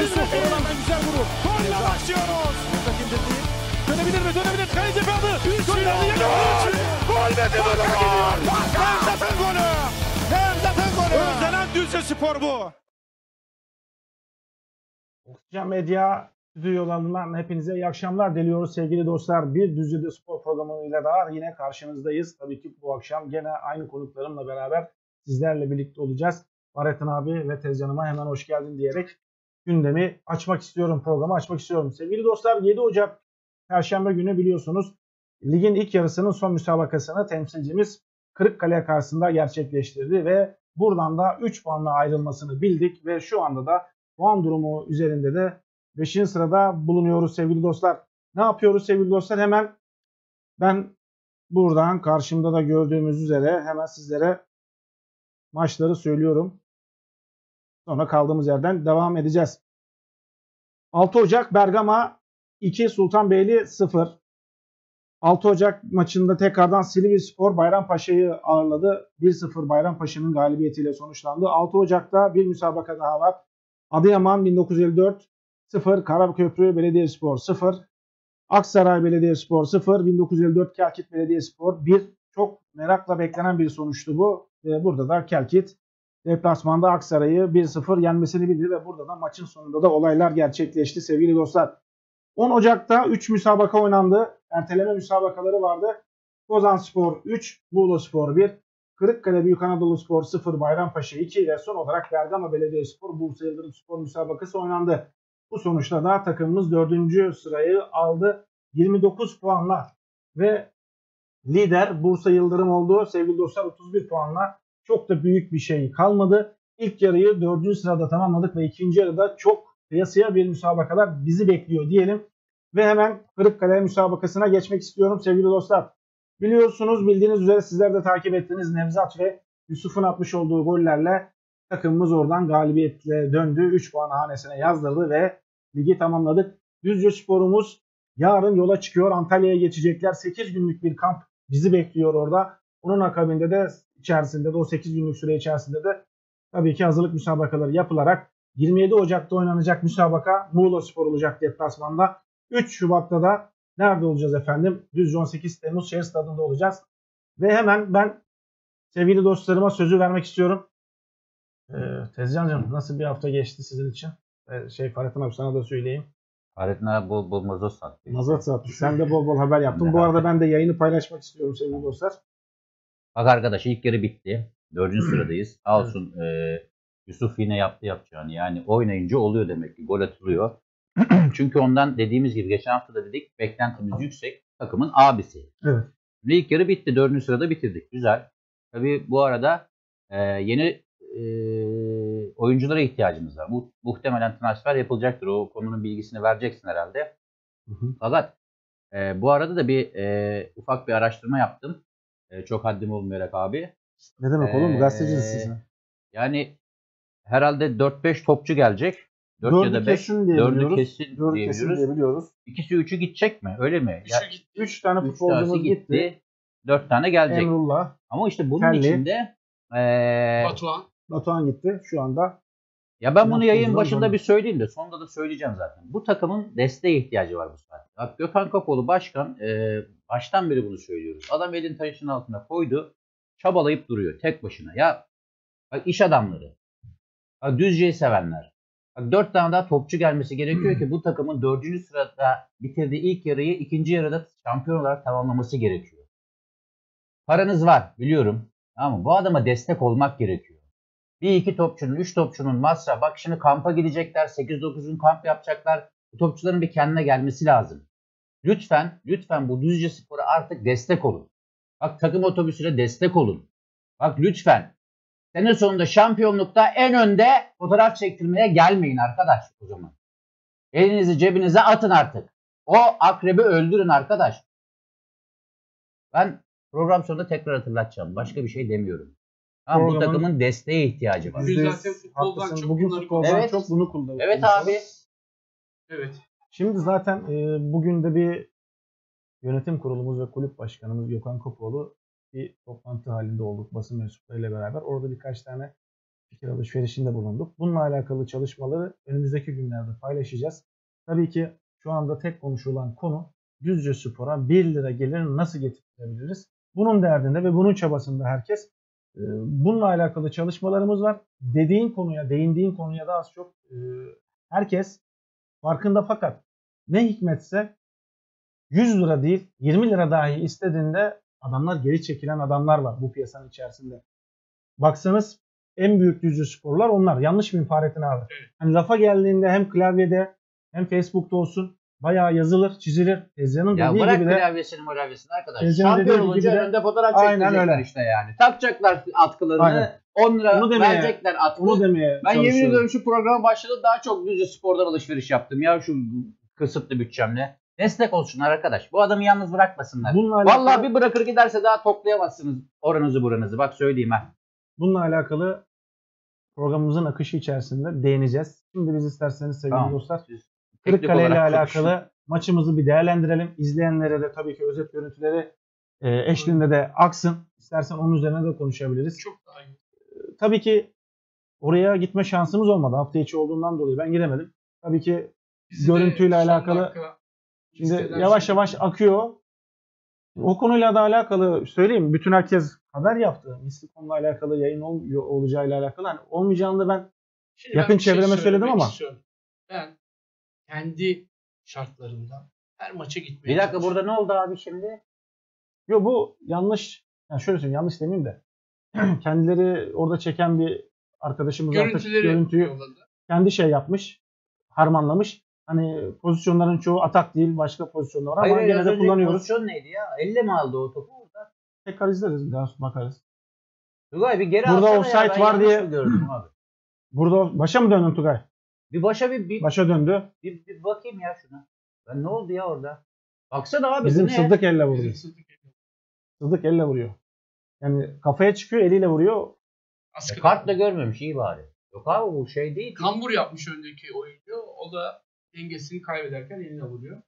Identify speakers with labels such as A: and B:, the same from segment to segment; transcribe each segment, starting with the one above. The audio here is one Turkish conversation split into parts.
A: Yusuf oralardan güzel vurup. Golle başlıyoruz. Takım değil. Dönebilir mi? Dönebilir. Kaleci kaldı. Gönderdi yedi gol. Gol ve Demir'e geliyor. Nevzat'ın golü. Nevzat'ın golü. Özlenen Düzce Spor bu.
B: Oksijen Medya stüdyolarından hepinize iyi akşamlar diliyoruz sevgili dostlar. Bir Düzce'de spor programıyla daha yine karşınızdayız. Tabii ki bu akşam gene aynı konuklarımla beraber sizlerle birlikte olacağız. Fahrettin abi ve Tezcan'ıma hemen hoş geldin diyerek gündemi açmak istiyorum, programı açmak istiyorum. Sevgili dostlar 7 Ocak Perşembe günü biliyorsunuz ligin ilk yarısının son müsabakasını temsilcimiz Kırıkkale karşısında gerçekleştirdi ve buradan da 3 puanla ayrılmasını bildik ve şu anda da puan durumu üzerinde de 5. sırada bulunuyoruz sevgili dostlar. Ne yapıyoruz sevgili dostlar? Hemen ben buradan karşımda da gördüğümüz üzere hemen sizlere maçları söylüyorum. Sonra kaldığımız yerden devam edeceğiz. 6 Ocak Bergama 2 Sultanbeyli 0. 6 Ocak maçında tekrardan Silivri Spor Bayrampaşa'yı ağırladı. 1-0 Bayrampaşa'nın galibiyetiyle sonuçlandı. 6 Ocak'ta bir müsabaka daha var. Adıyaman 1954 0, Karaköprü Belediyespor 0, Aksaray Belediyespor 0, 1954 Kelkit Belediyespor 1. Çok merakla beklenen bir sonuçtu bu. Burada da Kelkit deplasmanda Aksaray'ı 1-0 yenmesini bildi ve burada da maçın sonunda da olaylar gerçekleşti sevgili dostlar. 10 Ocak'ta 3 müsabaka oynandı. Erteleme müsabakaları vardı. Kozanspor 3, Muğlaspor 1, Kırıkkale Büyük Anadolu Spor 0, Bayrampaşa 2 ve son olarak Bergama Belediyespor Bursa Yıldırım Spor müsabakası oynandı. Bu sonuçta da takımımız 4. sırayı aldı. 29 puanla ve lider Bursa Yıldırım oldu. Sevgili dostlar 31 puanla çok da büyük bir şey kalmadı. İlk yarıyı 4. sırada tamamladık ve ikinci yarıda çok kıyasıya bir müsabakalar bizi bekliyor diyelim. Ve hemen Kırıkkale müsabakasına geçmek istiyorum sevgili dostlar. Biliyorsunuz bildiğiniz üzere sizler de takip ettiğiniz Nevzat ve Yusuf'un atmış olduğu gollerle takımımız oradan galibiyetle döndü. 3 puan hanesine yazdırdı ve ligi tamamladık. Düzce sporumuz yarın yola çıkıyor. Antalya'ya geçecekler. 8 günlük bir kamp bizi bekliyor orada. Onun akabinde de içerisinde de o 8 günlük süre içerisinde de tabii ki hazırlık müsabakaları yapılarak 27 Ocak'ta oynanacak müsabaka Muğla Spor olacak deplasmanda. 3 Şubat'ta da nerede olacağız efendim? Düzce 18 Temmuz şehir stadında olacağız. Ve hemen ben sevgili dostlarıma sözü vermek istiyorum. Ee, Tezcan'cığım nasıl bir hafta geçti sizin için? Ee, şey Fahrettin abi sana da söyleyeyim.
C: Fahrettin abi bol bol mazot sattı.
B: Mazot sattı. Sen de bol bol haber yaptın. Bu arada ben de yayını paylaşmak istiyorum sevgili dostlar.
C: Bak arkadaş ilk yarı bitti. Dördüncü sıradayız. Sağ olsun e, Yusuf yine yaptı yapacağını. Yani oynayınca oluyor demek ki. Gol atılıyor. Çünkü ondan dediğimiz gibi geçen hafta da dedik beklentimiz yüksek. Takımın abisi.
B: Evet.
C: Şimdi ilk yarı bitti. Dördüncü sırada bitirdik. Güzel. Tabii bu arada e, yeni e, oyunculara ihtiyacımız var. Bu muhtemelen transfer yapılacaktır. O konunun bilgisini vereceksin herhalde.
B: Hı hı.
C: Fakat e, bu arada da bir e, ufak bir araştırma yaptım. E, çok haddim olmayarak abi.
B: Ne demek oğlum?
C: Ee,
B: Gazetecisi sizin.
C: Yani herhalde 4-5 topçu gelecek. 4 ya da
B: Dördü
C: 5.
B: kesin diye
C: Dördü
B: biliyoruz.
C: kesin
B: Dördü
C: diye
B: kesin
C: biliyoruz.
B: diye biliyoruz.
C: İkisi üçü gidecek mi? Öyle mi? Ya,
A: Üçü gitti.
B: Üç tane futbolcumuz gitti.
C: gitti. 4 tane gelecek.
B: Emrullah,
C: Ama işte bunun
B: Kelly.
C: içinde e,
A: Batuhan.
B: Batuhan gitti. Şu anda
C: ya ben bunu yayın başında bir söyleyeyim de sonunda da söyleyeceğim zaten. Bu takımın desteğe ihtiyacı var bu saatte. Bak Gökhan Kapoğlu başkan e, baştan beri bunu söylüyoruz. Adam elin taşın altına koydu. Çabalayıp duruyor tek başına. Ya bak iş adamları. Bak Düzce'yi sevenler. Bak dört tane daha topçu gelmesi gerekiyor ki bu takımın dördüncü sırada bitirdiği ilk yarıyı ikinci yarıda şampiyon olarak tamamlaması gerekiyor. Paranız var biliyorum. Ama bu adama destek olmak gerekiyor. Bir iki topçunun, üç topçunun masraf. Bak şimdi kampa gidecekler. 8-9 gün kamp yapacaklar. Bu topçuların bir kendine gelmesi lazım. Lütfen, lütfen bu Düzce Spor'a artık destek olun. Bak takım otobüsüne destek olun. Bak lütfen. Sene sonunda şampiyonlukta en önde fotoğraf çektirmeye gelmeyin arkadaş o zaman. Elinizi cebinize atın artık. O akrebi öldürün arkadaş. Ben program sonunda tekrar hatırlatacağım. Başka bir şey demiyorum. Tamam, bu
B: Programın-
C: takımın desteğe ihtiyacı var.
A: Biz
B: Yüzde
A: zaten
B: yüz
A: futboldan
B: haklısın.
A: çok
B: Bugün
A: bunları
B: futboldan
C: Evet.
B: çok bunu kullanıyoruz.
C: Evet abi.
A: Evet.
B: Şimdi zaten e, bugün de bir yönetim kurulumuz ve kulüp başkanımız Gökhan Kopoğlu bir toplantı halinde olduk basın mensuplarıyla beraber. Orada birkaç tane fikir alışverişinde bulunduk. Bununla alakalı çalışmaları önümüzdeki günlerde paylaşacağız. Tabii ki şu anda tek konuşulan konu Düzce Spor'a 1 lira gelir nasıl getirebiliriz? Bunun derdinde ve bunun çabasında herkes. Ee, Bununla alakalı çalışmalarımız var. Dediğin konuya, değindiğin konuya da az çok e, herkes farkında fakat ne hikmetse 100 lira değil 20 lira dahi istediğinde adamlar geri çekilen adamlar var bu piyasanın içerisinde. Baksanız en büyük Düzce sporlar onlar. Yanlış mıyım Fahrettin abi? Hani lafa geldiğinde hem klavyede hem Facebook'ta olsun bayağı yazılır, çizilir. Tezcan'ın
C: Ya
B: dediği
C: bırak
B: gibi de
C: klavyesini klavyesini arkadaş.
B: Tezcan'ın
C: Şampiyon
B: dediği
C: olunca
B: gibi de-
C: önünde fotoğraf
B: Aynen öyle.
C: işte yani. Takacaklar atkılarını.
B: Aynen.
C: 10 lira
B: Onu demeye-
C: verecekler atkı.
B: onu demeye
C: ben yemin ediyorum şu programa başladı daha çok Düzce Spor'dan alışveriş yaptım ya şu kısıtlı bütçemle. Destek olsunlar arkadaş. Bu adamı yalnız bırakmasınlar.
B: Bununla alakalı,
C: Vallahi bir bırakır giderse daha toplayamazsınız oranızı buranızı. Bak söyleyeyim ha.
B: bununla alakalı programımızın akışı içerisinde değineceğiz. Şimdi biz isterseniz sevgili
C: Tamam.
B: dostlar
C: Siz
B: Kırıkkale ile alakalı maçımızı bir değerlendirelim. İzleyenlere de tabii ki özet görüntüleri e, eşliğinde de aksın. İstersen onun üzerine de konuşabiliriz.
D: Çok daha iyi.
B: Tabii ki oraya gitme şansımız olmadı. Hafta içi olduğundan dolayı ben gidemedim. Tabii ki
D: Bizi de
B: Görüntüyle alakalı- Şimdi yavaş
D: şey-
B: yavaş akıyor. O konuyla da alakalı söyleyeyim. Bütün herkes haber yaptı. Misli konuyla alakalı yayın ol, olacağıyla alakalı. Hani olmayacağını da ben
D: Şimdi
B: yakın
D: ben şey
B: çevreme söyledim
D: söylemek
B: ama-
D: istiyorum. Ben kendi şartlarımda her maça gitmeye
C: Bir dakika
D: çalışıyorum.
C: burada ne oldu abi şimdi?
B: Yo bu yanlış. Yani şöyle söyleyeyim yanlış demeyeyim de. Kendileri orada çeken bir arkadaşımız artık
D: görüntüleri
B: görüntüyü
D: yolladı.
B: kendi şey yapmış. Harmanlamış. Hani pozisyonların çoğu atak değil başka pozisyonlar var ama
C: Hayır,
B: gene de kullanıyoruz.
C: Pozisyon neydi ya? Elle mi aldı o topu orada?
B: Tekrar izleriz bir daha bakarız.
C: Tugay bir geri
B: Burada
C: alsana ya.
B: offside
C: Ben
B: var
C: yanlış
B: diye-
C: mı gördüm abi?
B: Burada başa mı döndün Tugay?
C: Bir başa bir, bir,
B: Başa döndü.
C: bir, bir bakayım ya şuna. Ben ne oldu ya orada? Baksana abi
B: Bizim
C: bu ne?
B: Sıddık elle.
D: Bizim Sıddık
B: elle vuruyor. Yani kafaya çıkıyor eliyle vuruyor.
C: E, kart da görmemiş iyi bari. Yok abi bu şey değil.
D: Kambur yapmış öndeki oyuncu. O da dengesini kaybederken eline vuruyor.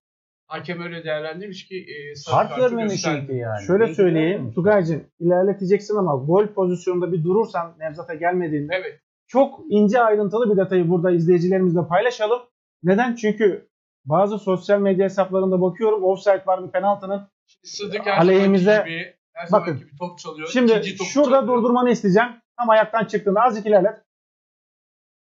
D: Hakem öyle değerlendirmiş ki e,
C: Kart görmemiş yani.
B: Şöyle
C: ki
B: söyleyeyim. Tugay'cığım ilerleteceksin ama gol pozisyonunda bir durursan Nevzat'a gelmediğinde
D: Evet.
B: Çok ince ayrıntılı bir detayı burada izleyicilerimizle paylaşalım. Neden? Çünkü bazı sosyal medya hesaplarında bakıyorum offside var bir penaltının.
D: Sıddık her
B: Aleyhimize-
D: zamanki gibi, her
B: Bakın.
D: gibi top çalıyor.
B: Şimdi
D: İkinci topu
B: şurada
D: çalıyor.
B: durdurmanı isteyeceğim. Tam ayaktan çıktığında azıcık ilerlet.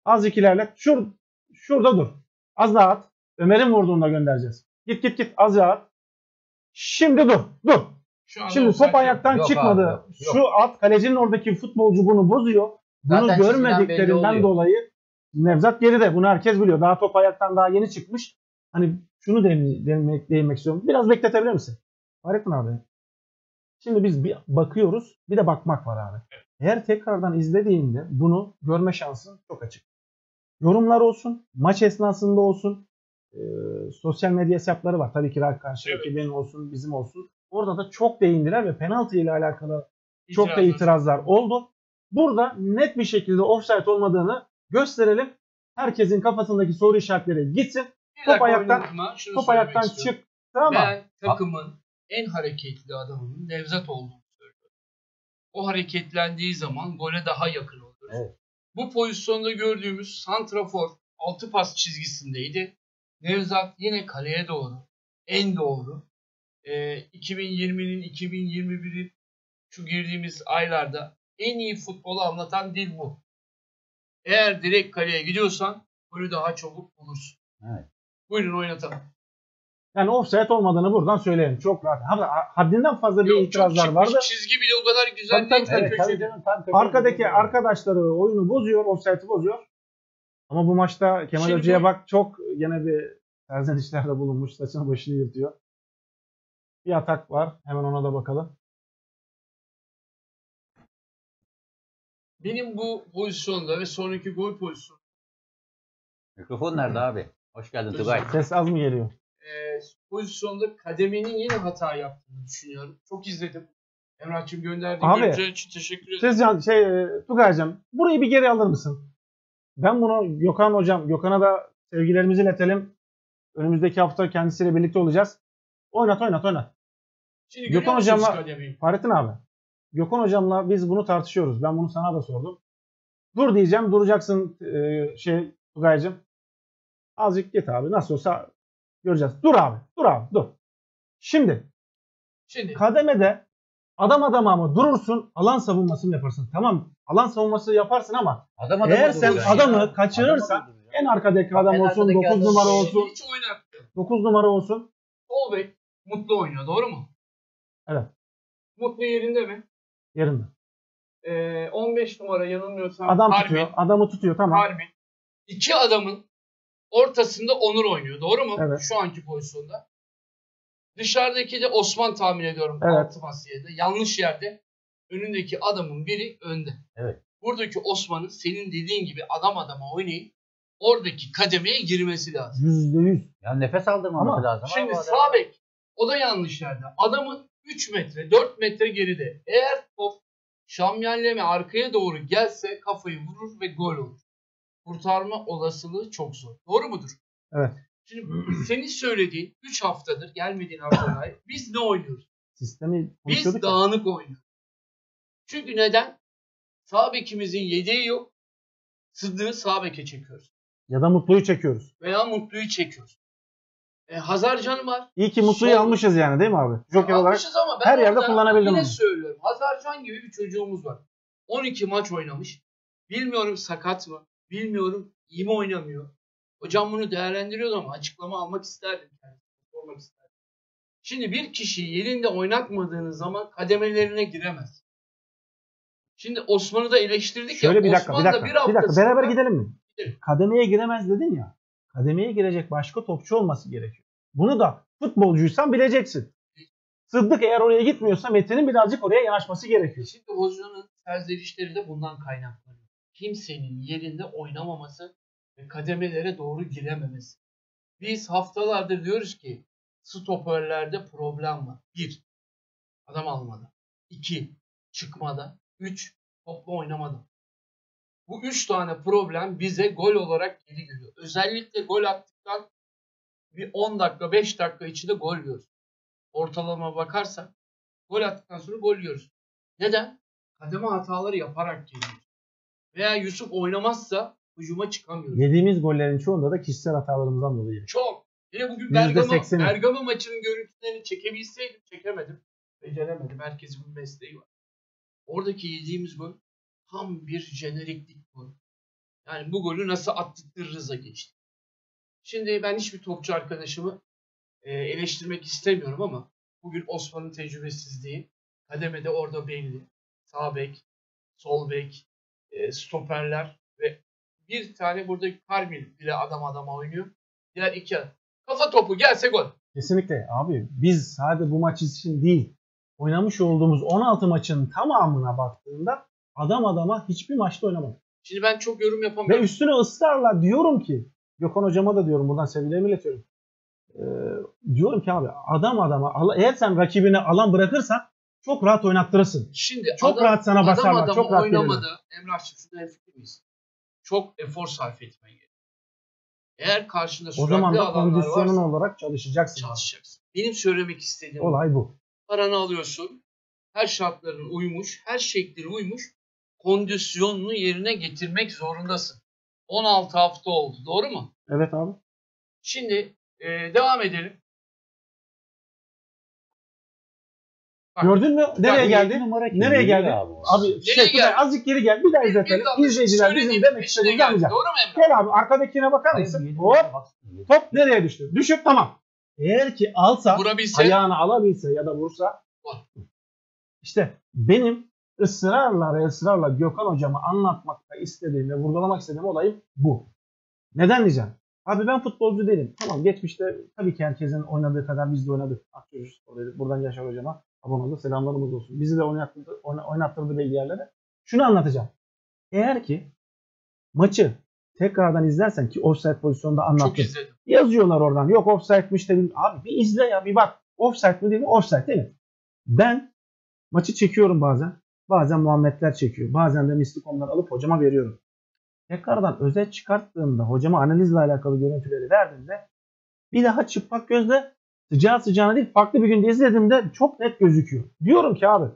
B: Azıcık ilerlet. Şur, şurada dur. Az daha at. Ömer'in vurduğunda göndereceğiz. Git git git az daha at. Şimdi dur. Dur.
D: Şu anda
B: Şimdi top ayaktan
C: Yok
B: çıkmadı.
C: abi, yok.
B: Şu at kalecinin oradaki futbolcu bunu bozuyor. Bunu
C: Zaten
B: görmediklerinden dolayı Nevzat geride. Bunu herkes biliyor. Daha top ayaktan daha yeni çıkmış. Hani şunu değinmek, değinmek, istiyorum. Biraz bekletebilir misin? Fahrettin abi. Şimdi biz bir bakıyoruz. Bir de bakmak var abi. Eğer tekrardan izlediğinde bunu görme şansın çok açık. Yorumlar olsun, maç esnasında olsun, e, sosyal medya hesapları var. Tabii ki karşı
D: Evet.
B: rakibinin olsun, bizim olsun. Orada da çok değindiler ve penaltı ile alakalı çok da
D: İtirazlar.
B: itirazlar oldu. Burada net bir şekilde offside olmadığını gösterelim. Herkesin kafasındaki soru işaretleri gitsin.
D: Bir
B: top ayaktan- Top ayaktan çıktı ama
D: Ben takımın en hareketli adamının Nevzat olduğunu söylüyorum. O hareketlendiği zaman gole daha yakın oluyoruz.
C: Evet.
D: Bu pozisyonda gördüğümüz Santrafor 6 pas çizgisindeydi. Nevzat yine kaleye doğru. En doğru. Ee, 2020'nin 2021'in şu girdiğimiz aylarda en iyi futbolu anlatan dil bu. Eğer direkt kaleye gidiyorsan golü daha çabuk bulursun.
C: Evet.
D: Buyurun oynatalım.
B: yani offside olmadığını buradan söyleyelim. Çok rahat. Ha- Haddinden fazla bir
D: Yok, çok
B: itirazlar
D: çıkmış.
B: vardı.
D: Çizgi bile o kadar güzel
B: Tabii,
D: değil
B: tabii,
C: Evet, tabii canım, köşede
B: Arkadaki
C: gidiyor.
B: arkadaşları oyunu bozuyor, offside'i bozuyor. Ama bu maçta Kemal
D: Şimdi
B: Hoca'ya
D: bu-
B: bak çok gene bir serzenişlerde bulunmuş. Saçını başını yırtıyor. Bir atak var. Hemen ona da bakalım.
D: Benim bu pozisyonda ve sonraki gol pozisyonu
C: Mikrofon nerede abi? Hoş geldin Tugay.
B: Ses az mı geliyor?
D: e, pozisyonda kademenin yine hata yaptığını düşünüyorum. Çok izledim. Emrah'cığım gönderdiğin
B: Abi,
D: görüntüler için teşekkür ederim.
B: Sezcan şey e, Tugay'cığım burayı bir geri alır mısın? Ben bunu Gökhan hocam, Gökhan'a da sevgilerimizi iletelim. Önümüzdeki hafta kendisiyle birlikte olacağız. Oynat oynat oynat.
D: Şimdi
B: Gökhan
D: görüyor musunuz
B: hocamla-
D: kademeyi?
B: Fahrettin abi. Gökhan hocamla biz bunu tartışıyoruz. Ben bunu sana da sordum. Dur diyeceğim. Duracaksın e, şey Tugay'cığım. Azıcık git abi. Nasıl olsa göreceğiz. Dur abi. Dur abi. Dur. Şimdi
D: Şimdi
B: kademede adam adama mı durursun alan savunması mı yaparsın? Tamam alan savunması yaparsın ama
C: Adam adama
B: Eğer sen adamı
C: ya.
B: kaçırırsan,
C: duracaksın.
B: en arkadaki adam
C: en
B: olsun,
C: arkadaki
B: 9
C: adam
B: numara olsun,
D: hiç oynatmıyor.
B: 9 numara olsun.
D: Sol bek Mutlu oynuyor doğru mu?
B: Evet.
D: Mutlu yerinde mi?
B: Yerinde.
D: Ee, 15 numara yanılmıyorsam
B: Adam
D: Harbi.
B: tutuyor. Adamı tutuyor tamam.
D: Harbi. İki adamın ortasında Onur oynuyor. Doğru mu?
B: Evet.
D: Şu anki pozisyonda. Dışarıdaki de Osman tahmin ediyorum.
B: Evet.
D: Altı. Yanlış yerde. Önündeki adamın biri önde.
C: Evet.
D: Buradaki Osman'ın senin dediğin gibi adam adama oynayıp oradaki kademeye girmesi lazım.
B: %100.
C: Ya nefes aldırmaması
B: Ama
C: lazım.
D: Şimdi
C: ama
D: sağ bek o da yanlış yerde. Adamın 3 metre 4 metre geride. Eğer top şamyalleme arkaya doğru gelse kafayı vurur ve gol olur. Kurtarma olasılığı çok zor. Doğru mudur?
B: Evet.
D: Şimdi senin söylediğin 3 haftadır gelmediğin haftalar biz ne oynuyoruz?
B: Sistemi
D: Biz
B: ya.
D: dağınık oynuyoruz. Çünkü neden? Sağ bekimizin yedeği yok. Sıddığı sağ beke çekiyoruz.
B: Ya da Mutlu'yu çekiyoruz.
D: Veya Mutlu'yu çekiyoruz. E, Hazarcan var.
B: İyi ki Mutlu'yu
D: Sol-
B: almışız yani değil mi abi? Joker olarak.
D: Almışız ama ben
B: her yerde kullanabildim
D: Yine
B: onu.
D: söylüyorum. Hazarcan gibi bir çocuğumuz var. 12 maç oynamış. Bilmiyorum sakat mı? Bilmiyorum iyi mi oynamıyor? Hocam bunu değerlendiriyordu ama açıklama almak isterdim. kendisine, Sormak isterdim. Şimdi bir kişiyi yerinde oynatmadığınız zaman kademelerine giremez. Şimdi Osman'ı da eleştirdik
B: Şöyle
D: ya.
B: bir dakika, bir
D: Osman
B: dakika.
D: bir
B: Bir dakika beraber gidelim mi?
D: Gidelim.
B: Kademeye giremez dedin ya. Kademeye girecek başka topçu olması gerekiyor. Bunu da futbolcuysan bileceksin. Sıddık eğer oraya gitmiyorsa Metin'in birazcık oraya yanaşması gerekiyor.
D: Şimdi hocanın serzenişleri de bundan kaynaklanıyor. Kimsenin yerinde oynamaması ve kademelere doğru girememesi. Biz haftalardır diyoruz ki stoperlerde problem var. Bir, adam almada. İki, çıkmada. Üç, topla oynamada. Bu üç tane problem bize gol olarak geri geliyor. Özellikle gol attıktan bir 10 dakika 5 dakika içinde gol yiyoruz. Ortalama bakarsak gol attıktan sonra gol yiyoruz. Neden? Kademe hataları yaparak geliyoruz. Veya Yusuf oynamazsa hücuma çıkamıyoruz.
B: Yediğimiz gollerin çoğunda da kişisel hatalarımızdan dolayı.
D: Çok. Yine bugün Bergama. Bergama maçının görüntülerini çekebilseydim çekemedim. Beceremedim. Herkesin bir mesleği var. Oradaki yediğimiz gol tam bir jeneriklik gol. Yani bu golü nasıl attırırız'a geçti. Şimdi ben hiçbir topçu arkadaşımı e, eleştirmek istemiyorum ama bugün Osman'ın tecrübesizliği kademede orada belli. Sağ bek, sol bek, e, stoperler ve bir tane burada Karmil bile adam adama oynuyor. Diğer iki adam. Kafa topu gelse gol.
B: Kesinlikle abi biz sadece bu maç için değil oynamış olduğumuz 16 maçın tamamına baktığında adam adama hiçbir maçta oynamadı.
D: Şimdi ben çok yorum
B: Ve
D: yapamıyorum.
B: üstüne ısrarla diyorum ki Gökhan hocama da diyorum buradan sevgilerimi iletiyorum. Ee, diyorum ki abi adam adama eğer sen rakibine alan bırakırsan çok rahat oynattırırsın.
D: Şimdi
B: Çok
D: adam,
B: rahat sana
D: adam
B: basarlar.
D: adama
B: Çok rahat
D: oynamada Emrah'cığım şuna fikir miyiz? Çok efor sarf etmen gerekiyor. Eğer karşında
B: O
D: süratli
B: zaman da kondisyonun olarak çalışacaksın. abi.
D: çalışacaksın. Benim söylemek istediğim
B: Olay bu.
D: paranı alıyorsun. Her şartların uymuş, her şekline uymuş. Kondisyonunu yerine getirmek zorundasın. 16 hafta oldu. Doğru mu?
B: Evet abi.
D: Şimdi e, devam edelim. Bak,
B: Gördün mü? Nereye geldi?
C: yedi numara kim?
B: Nereye geldi?
C: Abi.
B: Abi
D: Nereye
B: şey Kutay,
D: geldi?
B: azıcık geri gel. Bir daha izletelim.
D: Bir
B: İzleyiciler bizim demek istediğimizi anlayacak.
D: Doğru mu Emrah?
B: Gel abi arkadakine bakar mısın? Hop top nereye düştü? Düşüp tamam. Eğer ki alsa
D: Vurabilse
B: ayağını alabilse ya da vursa
D: Gol.
B: işte benim ısrarla ve ısrarla Gökhan hocama anlatmakta istediğim ve vurgulamak istediğim olayım bu. Neden diyeceğim? Abi ben futbolcu değilim. Tamam geçmişte tabii ki herkesin oynadığı kadar biz de oynadık. Akçocuk Spor'daydık. Buradan Yaşar hocama abone oldu. Selamlarımız olsun. Bizi de oynattırdı, oyna- oynattırdı belli yerlere. Şunu anlatacağım. Eğer ki maçı tekrardan izlersen ki offside pozisyonda
D: çok
B: anlattım.
D: izledim.
B: Yazıyorlar oradan. Yok offside'miş dedim. Abi bir izle ya bir bak. Offside mi değil mi? Offside değil mi? Ben maçı çekiyorum bazen. Bazen Muhammedler çekiyor. Bazen de Mistikom'dan alıp hocama veriyorum. Tekrardan özet çıkarttığımda hocama analizle alakalı görüntüleri verdiğimde bir daha çıplak gözle sıcağı sıcağına değil farklı bir günde izlediğimde çok net gözüküyor. Diyorum ki abi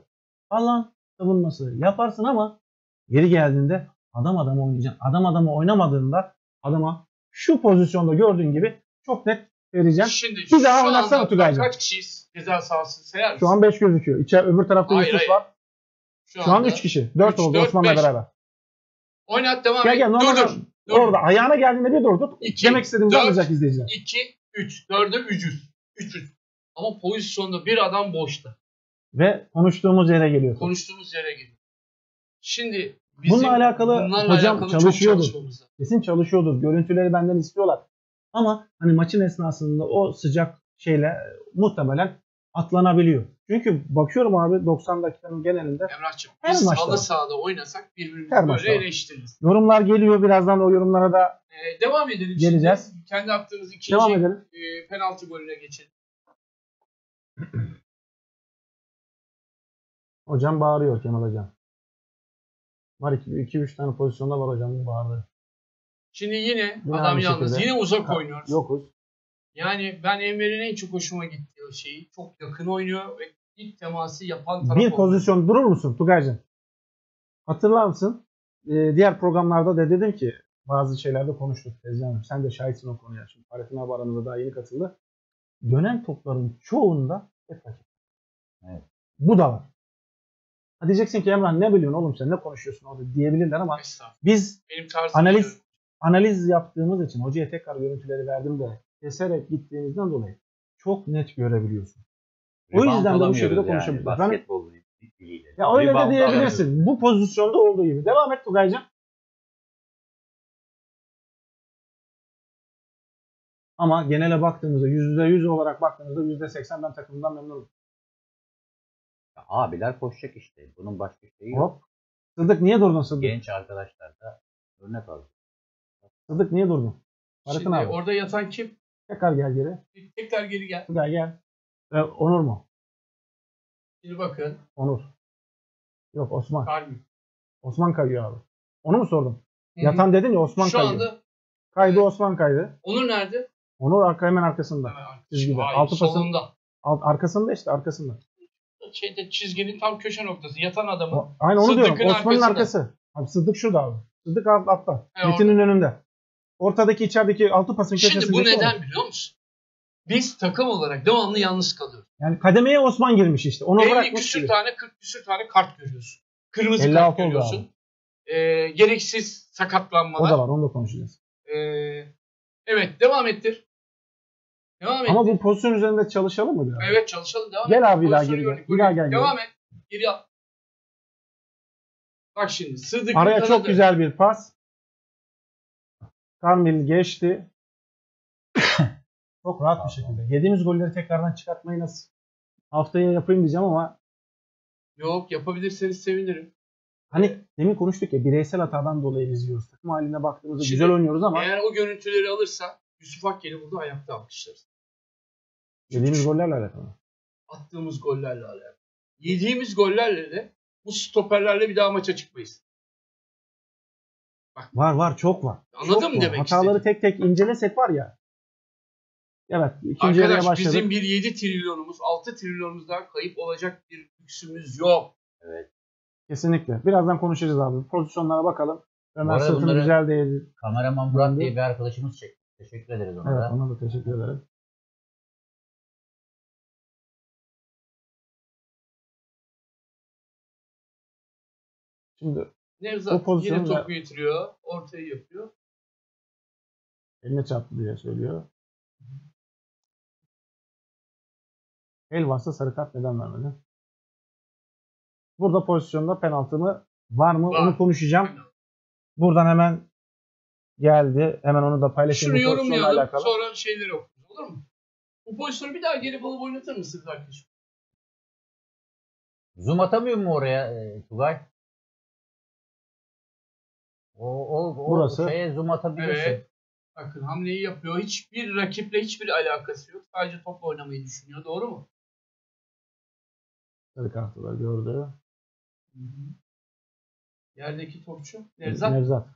B: alan savunması yaparsın ama geri geldiğinde adam adama oynayacaksın. Adam adama oynamadığında adama şu pozisyonda gördüğün gibi çok net vereceğim.
D: Şimdi
B: Bir daha oynatsana Tugay'cığım.
D: Kaç kişiyiz? Ceza sahası sayar mısın?
B: Şu an 5 gözüküyor. İçer, öbür tarafta
D: Hayır,
B: Yusuf
D: hayır.
B: var. Şu an
D: anda
B: 3 kişi. 4
D: üç,
B: oldu Osman'la beraber.
D: Oynat devam
B: Gel
D: et.
B: gel
D: dur dur. dur.
B: orada ayağına geldiğinde bir dur tut.
D: İki,
B: Demek istediğimizi
D: dört.
B: anlayacak izleyiciler.
D: 2, 3. 4'e 300. 300. Ama pozisyonda bir adam boşta.
B: Ve konuştuğumuz yere geliyor.
D: Konuştuğumuz yere geliyor. Şimdi bizim
B: Bununla alakalı
D: bunlarla
B: hocam
D: alakalı
B: çalışıyordur. Kesin çalışıyordur. Görüntüleri benden istiyorlar. Ama hani maçın esnasında o sıcak şeyle muhtemelen atlanabiliyor. Çünkü bakıyorum abi 90 dakikanın genelinde
D: Emrah'cığım
B: Her
D: biz
B: maçta
D: halı sahada oynasak birbirimizi
B: Her
D: böyle eleştiririz.
B: yorumlar geliyor. Birazdan o yorumlara da
D: Ee, devam edelim.
B: Geleceğiz.
D: Şimdi kendi attığımız ikinci
B: devam edelim.
D: e, penaltı golüne geçelim.
B: Hocam bağırıyor Kemal hocam. Var 2-3 tane pozisyonda var hocam bağırdı.
D: Şimdi yine
B: Yine
D: adam yalnız.
B: şekilde.
D: Yine uzak oynuyoruz.
B: Yokuz.
D: Yani ben Enver'in en çok hoşuma gittiği şeyi. Çok yakın oynuyor ve ilk teması yapan taraf
B: Bir
D: oldu.
B: pozisyon durur musun Tugay'cığım? Hatırlar mısın? Ee, diğer programlarda da dedim ki bazı şeylerde konuştuk Tezcan Hanım. Sen de şahitsin o konuya. Şimdi Fahrettin abi aramıza daha yeni katıldı. Dönen topların çoğunda hep rakip.
C: Evet.
B: Bu da var. Ha diyeceksin ki Emrah ne biliyorsun oğlum sen ne konuşuyorsun orada diyebilirler ama biz
D: Benim tarzım
B: analiz analiz yaptığımız için hocaya tekrar görüntüleri verdim de keserek gittiğimizden dolayı çok net görebiliyorsun. O
C: Rebound
B: yüzden de bu
C: alamıyoruz
B: şekilde
C: yani,
B: konuşabiliriz.
C: Basketbol diliyle.
B: Ya öyle de
C: Rebound
B: diyebilirsin. Bu pozisyonda olduğu gibi. Devam et Tugay'cığım. Ama genele baktığımızda %100 olarak baktığımızda %80 ben takımdan memnunum.
C: Ya Abiler koşacak işte. Bunun başka şeyi yok.
B: Hop. Sıddık niye durdun Sıddık?
C: Genç arkadaşlar da örnek aldı.
B: Sıddık niye durdun? Fahrettin
D: Şimdi
B: abi.
D: orada yatan kim?
B: Tekrar gel geri.
D: Bir Tekrar geri gel.
B: Tugay gel. Ee, Onur mu?
D: Şimdi bakın.
B: Onur. Yok Osman.
D: Kalbi.
B: Osman kayıyor abi. Onu mu sordum? Yatan dedin ya Osman
D: Şu
B: kayıyor.
D: anda
B: Kaydı Osman kaydı.
D: Onur nerede?
B: Onur arka hemen arkasında.
D: Hemen arkası.
B: Çizgide.
D: Hayır,
B: Altı pasın-
D: solunda.
B: Alt, arkasında işte arkasında.
D: Şeyde çizginin tam köşe noktası. Yatan adamın.
B: O- Aynen onu
D: Sıddık'ın
B: diyorum. Osman'ın
D: arkasında.
B: arkası. Abi Sıddık şurada abi. Sıddık alt, altta.
D: He,
B: Metin'in önünde. Ortadaki içerideki altı pasın
D: Şimdi bu
B: köşesindeki o.
D: neden biliyor musun? Biz takım olarak devamlı yalnız kalıyoruz.
B: Yani kademeye Osman girmiş işte. Onu
D: 50
B: bırakmış
D: küsür
B: gibi.
D: tane 40 küsür tane kart görüyorsun. Kırmızı
B: 56
D: kart görüyorsun. Ee, gereksiz
B: O
D: sakatlanmalar.
B: da var. Onu da konuşacağız.
D: Ee, evet devam ettir. Devam et.
B: Ama bu pozisyon üzerinde çalışalım mı biraz?
D: Evet çalışalım devam et.
B: Gel abi bir daha geri gel. Bir daha gel.
D: Devam et. Geri al. Bak şimdi Sıddık
B: Araya çok güzel bir pas. Karmil geçti. çok rahat bir şekilde. Yediğimiz golleri tekrardan çıkartmayı nasıl? Haftaya yapayım diyeceğim ama
D: Yok yapabilirseniz sevinirim.
B: hani demin konuştuk ya bireysel hatadan dolayı biz yiyoruz. Takım haline baktığımızda
D: Şimdi
B: güzel oynuyoruz ama
D: Eğer o görüntüleri alırsa Yusuf Akgel'i burada ayakta alkışlarız.
B: yediğimiz gollerle alakalı.
D: Attığımız gollerle alakalı. Yediğimiz gollerle de bu stoperlerle bir daha maça çıkmayız.
B: Var var çok var.
D: Anladın
B: Çok
D: mı
B: var.
D: demek
B: Hataları
D: istediğimi?
B: tek tek incelesek var ya. Evet ikinci
D: Arkadaş
B: başladık.
D: bizim bir 7 trilyonumuz 6 trilyonumuzdan kayıp olacak bir lüksümüz yok.
C: Evet.
B: Kesinlikle. Birazdan konuşacağız abi. Pozisyonlara bakalım. Ömer
C: bunları-
B: güzel değdi.
C: Kameraman Murat diye bir arkadaşımız çekti. Teşekkür ederiz ona
B: Evet
C: da.
B: ona da teşekkür ederim. Şimdi
D: Nevzat
B: pozisyonu
D: yine
B: da-
D: topu getiriyor. Ortayı yapıyor.
B: eline çarptı diye söylüyor. El varsa sarı kart neden vermedi? Burada pozisyonda penaltı mı var mı
D: Var.
B: onu konuşacağım. Buradan hemen geldi. Hemen onu da paylaşayım.
D: Şunu
B: bu pozisyonla
D: yorumlayalım
B: alakalı.
D: sonra şeyleri okuruz olur mu? Bu pozisyonu bir daha geri balıp oynatır mısınız arkadaşım?
C: Zoom atamıyor mu oraya e, Tugay? O, o, o
B: Burası.
C: şeye zoom atabilirsin.
D: Evet. Bakın hamleyi yapıyor. Hiçbir rakiple hiçbir alakası yok. Sadece top oynamayı düşünüyor. Doğru mu?
B: Sarı kartı da gördü.
D: Yerdeki topçu Nevzat.
B: Nevzat.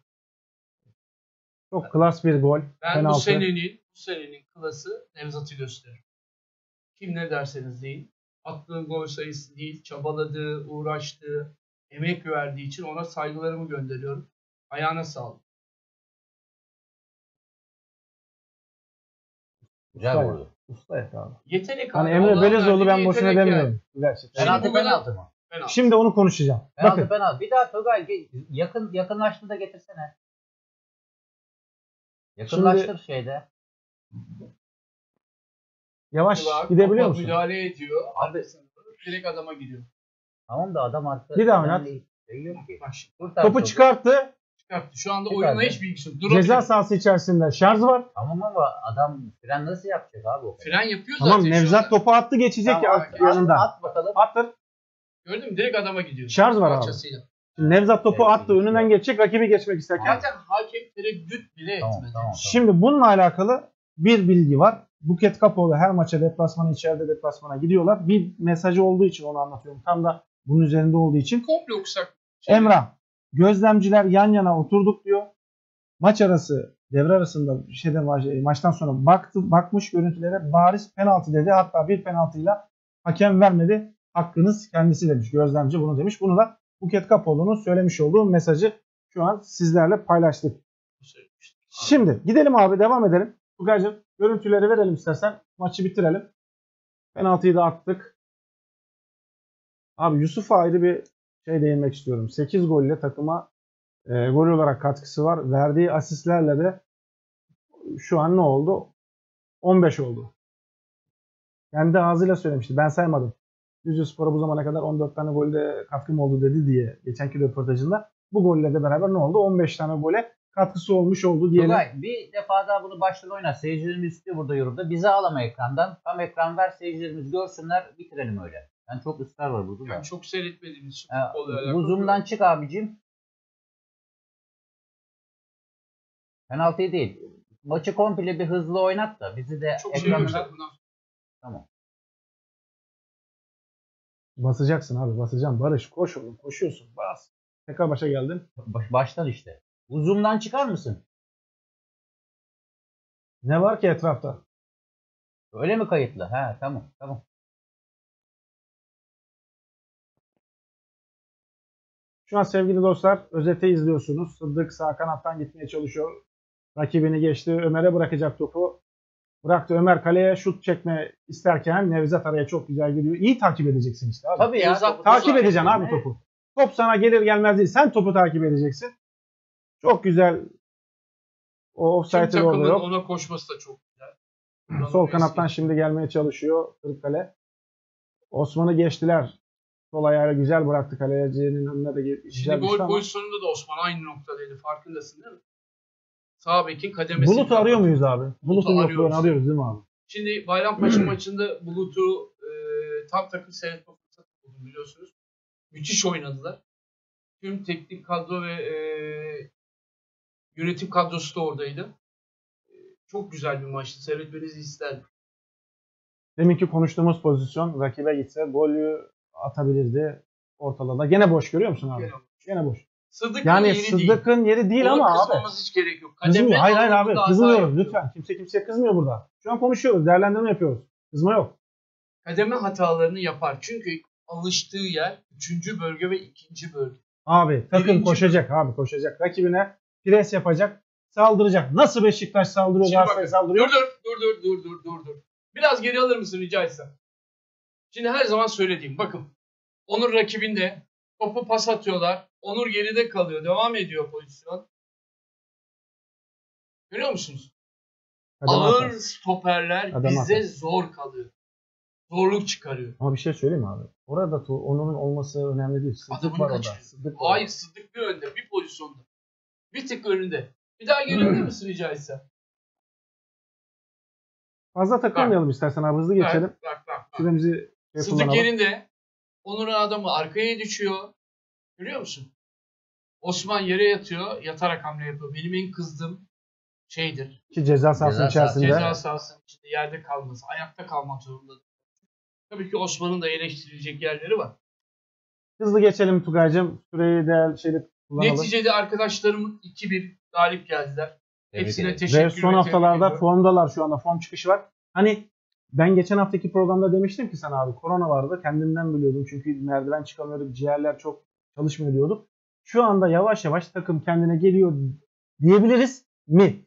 B: Çok klas bir gol.
D: Ben
B: penaltı.
D: bu senenin bu senenin klası Nevzat'ı gösteririm. Kim ne derseniz deyin. Attığı gol sayısı değil, çabaladığı, uğraştığı, emek verdiği için ona saygılarımı gönderiyorum. Ayağına sağlık.
C: Güzel
B: Usta ya.
C: vurdu.
B: Usta et abi.
D: Yetenek
B: Hani
D: abi.
B: Emre
D: Allah'ın
B: Belezoğlu ben boşuna
D: yetenek yani.
B: demiyorum. Gerçekten.
D: Penaltı
C: Penaltı
D: bu
C: penaltı mı?
D: Penaltı.
B: Şimdi onu konuşacağım.
C: Penaltı
B: Bakın
C: penaltı. Bir daha Tugay ge- yakın yakınlaştır da getirsene. Yakınlaştır şeyde.
B: yavaş
D: Bak,
B: gidebiliyor
D: topa
B: musun?
D: Müdahale ediyor.
C: Abi-
D: doğru direkt adama gidiyor.
C: Tamam da adam arka.
B: Bir daha oynat.
C: Şey yok ki.
D: Bak şimdi
C: Kurtar
B: Topu çıkarttı.
D: Çıkarttı. Şu anda
C: Çıkardı.
D: oyunla hiç bilgisi yok.
B: Ceza sahası içerisinde şarj var.
C: Tamam ama adam fren nasıl yapacak abi o kadar?
D: Fren yapıyor zaten.
B: Tamam
D: şu
B: Nevzat
D: anda.
B: topu attı geçecek
C: Tamam,
B: ya
C: at,
B: yanında.
C: At bakalım.
B: Attır.
D: Gördün mü? Direkt adama gidiyor.
B: Şarj var abi.
D: Parçasıyla.
B: Nevzat topu
C: Evet,
B: attı önünden geçecek rakibi geçmek isterken.
D: Zaten hakem tereddüt bile
C: Tamam,
D: etmedi.
C: tamam, tamam.
B: Şimdi bununla alakalı bir bilgi var. Buket Kapoğlu her maça deplasmana içeride deplasmana gidiyorlar. Bir mesajı olduğu için onu anlatıyorum. Tam da bunun üzerinde olduğu için.
D: Komple okusak. Şey,
B: Emrah, gözlemciler yan yana oturduk diyor. Maç arası, devre arasında ma- maçtan sonra baktı, bakmış görüntülere bariz penaltı dedi. Hatta bir penaltıyla hakem vermedi. Hakkınız kendisi demiş. Gözlemci bunu demiş. Bunu da Buket Kapoğlu'nun söylemiş olduğu mesajı şu an sizlerle paylaştık. Şimdi gidelim abi devam edelim. Tugay'cığım görüntüleri verelim istersen. Maçı bitirelim. Penaltıyı da attık. Abi Yusuf'a ayrı bir şey değinmek istiyorum. 8 golle takıma e, gol olarak katkısı var. Verdiği asistlerle de şu an ne oldu? 15 oldu. Kendi ağzıyla söylemişti. Ben saymadım. Düzce Spor'a bu zamana kadar 14 tane golde katkım oldu dedi diye geçenki röportajında. Bu golle de beraber ne oldu? 15 tane gole katkısı olmuş oldu diyelim.
C: Tugay bir defa daha bunu baştan oyna. Seyircilerimiz istiyor burada yorumda. Bizi ağlama ekrandan. Tam ekran ver seyircilerimiz görsünler. Bitirelim öyle. Yani çok ısrar var burada da.
D: Yani çok seyretmediğimiz için futbolla alakalı.
C: bu zoom'dan çık abicim. Penaltı değil. Maçı komple bir hızlı oynat da bizi de
D: çok şey
C: ekranına...
D: sonra.
C: Tamam.
B: Basacaksın abi basacaksın. Barış koş oğlum koşuyorsun. Bas. Tekrar başa geldin.
C: Baş- baştan işte. Bu zoom'dan çıkar mısın?
B: Ne var ki etrafta?
C: Öyle mi kayıtlı? Ha tamam tamam.
B: Şu an sevgili dostlar özeti izliyorsunuz. Sıddık sağ kanattan gitmeye çalışıyor. Rakibini geçti. Ömer'e bırakacak topu. Bıraktı Ömer kaleye şut çekme isterken Nevzat araya çok güzel gidiyor. İyi takip edeceksin işte abi.
C: Tabii ya.
D: Nevzat-
C: topu-
B: takip edeceksin abi
C: Evet.
B: topu. Top sana gelir gelmez değil. Sen topu takip edeceksin. Çok güzel. O offside'ı orada yok.
D: ona koşması da çok güzel.
B: Sol kanattan şimdi gelmeye çalışıyor Kırıkkale. Osman'ı geçtiler. Sol ayağıyla güzel bıraktı kalecinin önüne de güzel
D: Şimdi gol
B: ama.
D: pozisyonunda da Osman aynı noktadaydı. Farkındasın değil mi? Sağ bekin kademesi.
B: Bulut arıyor muyuz abi? Bulut'un
D: arıyoruz.
B: yokluğunu arıyoruz değil mi abi?
D: Şimdi Bayrampaşa maçında Bulut'u e, tam takım seyretme fırsatı buldum biliyorsunuz. Müthiş oynadılar. Tüm teknik kadro ve e, yönetim kadrosu da oradaydı. E, çok güzel bir maçtı. Seyretmenizi isterdim.
B: Deminki konuştuğumuz pozisyon rakibe gitse golü atabilirdi ortalada. Gene boş görüyor musun abi?
D: Gene
B: Gene boş.
D: Sıddık'ın
B: Yani
D: yeri değil.
B: Sıddık'ın yeri değil
D: Ona
B: ama abi.
D: hiç gerek yok.
B: Kızmıyor. Hayır hayır abi. Kızmıyoruz lütfen. Kimse kimseye kızmıyor burada. Şu an konuşuyoruz. Değerlendirme yapıyoruz. Kızma yok.
D: Kademe hatalarını yapar. Çünkü alıştığı yer 3. bölge ve 2. bölge.
B: Abi takım
D: Birinci-
B: koşacak abi koşacak. Rakibine pres yapacak. Saldıracak. Nasıl Beşiktaş saldırıyor, Galatasaray saldırıyor?
D: Dur dur dur dur dur dur dur. Biraz geri alır mısın rica etsem? Şimdi her zaman söylediğim bakın. Onur rakibinde topu pas atıyorlar. Onur geride kalıyor. Devam ediyor pozisyon. Görüyor musunuz?
B: Kademe
D: Ağır
B: hatası.
D: stoperler
B: Kademe
D: bize
B: hatası.
D: zor kalıyor. Zorluk çıkarıyor.
B: Ama bir şey söyleyeyim abi? Orada Onur'un olması önemli değil. Sıddık
D: Adamını
B: var orada. Sıddık
D: Hayır Sıddık bir önde bir pozisyonda. Bir tık önünde. Bir daha gelir misin rica etsem?
B: Fazla takılmayalım istersen abi hızlı geçelim.
D: Bak bak bak. bak.
B: Süremizi kullanalım.
D: yerinde. Onur'un adamı arkaya düşüyor. Görüyor musun? Osman yere yatıyor. Yatarak hamle yapıyor. Benim en kızdığım şeydir.
B: Ki ceza sahasının
C: Ceza sahası,
B: içerisinde.
D: Ceza sahasının içinde yerde kalması. Ayakta kalmak zorundadır. Tabii ki Osman'ın da eleştirilecek yerleri var.
B: Hızlı geçelim Tugay'cığım. Süreyi de şeyde kullanalım.
D: Neticede arkadaşlarım 2-1 galip geldiler.
C: Tebrik
D: Hepsine
C: ederim.
D: teşekkür
B: Ve son
D: ve
B: haftalarda formdalar şu anda. Form çıkışı var. Hani ben geçen haftaki programda demiştim ki sana abi korona vardı. Kendimden biliyordum. Çünkü merdiven çıkamıyorduk. Ciğerler çok çalışmıyor diyorduk. Şu anda yavaş yavaş takım kendine geliyor diyebiliriz mi?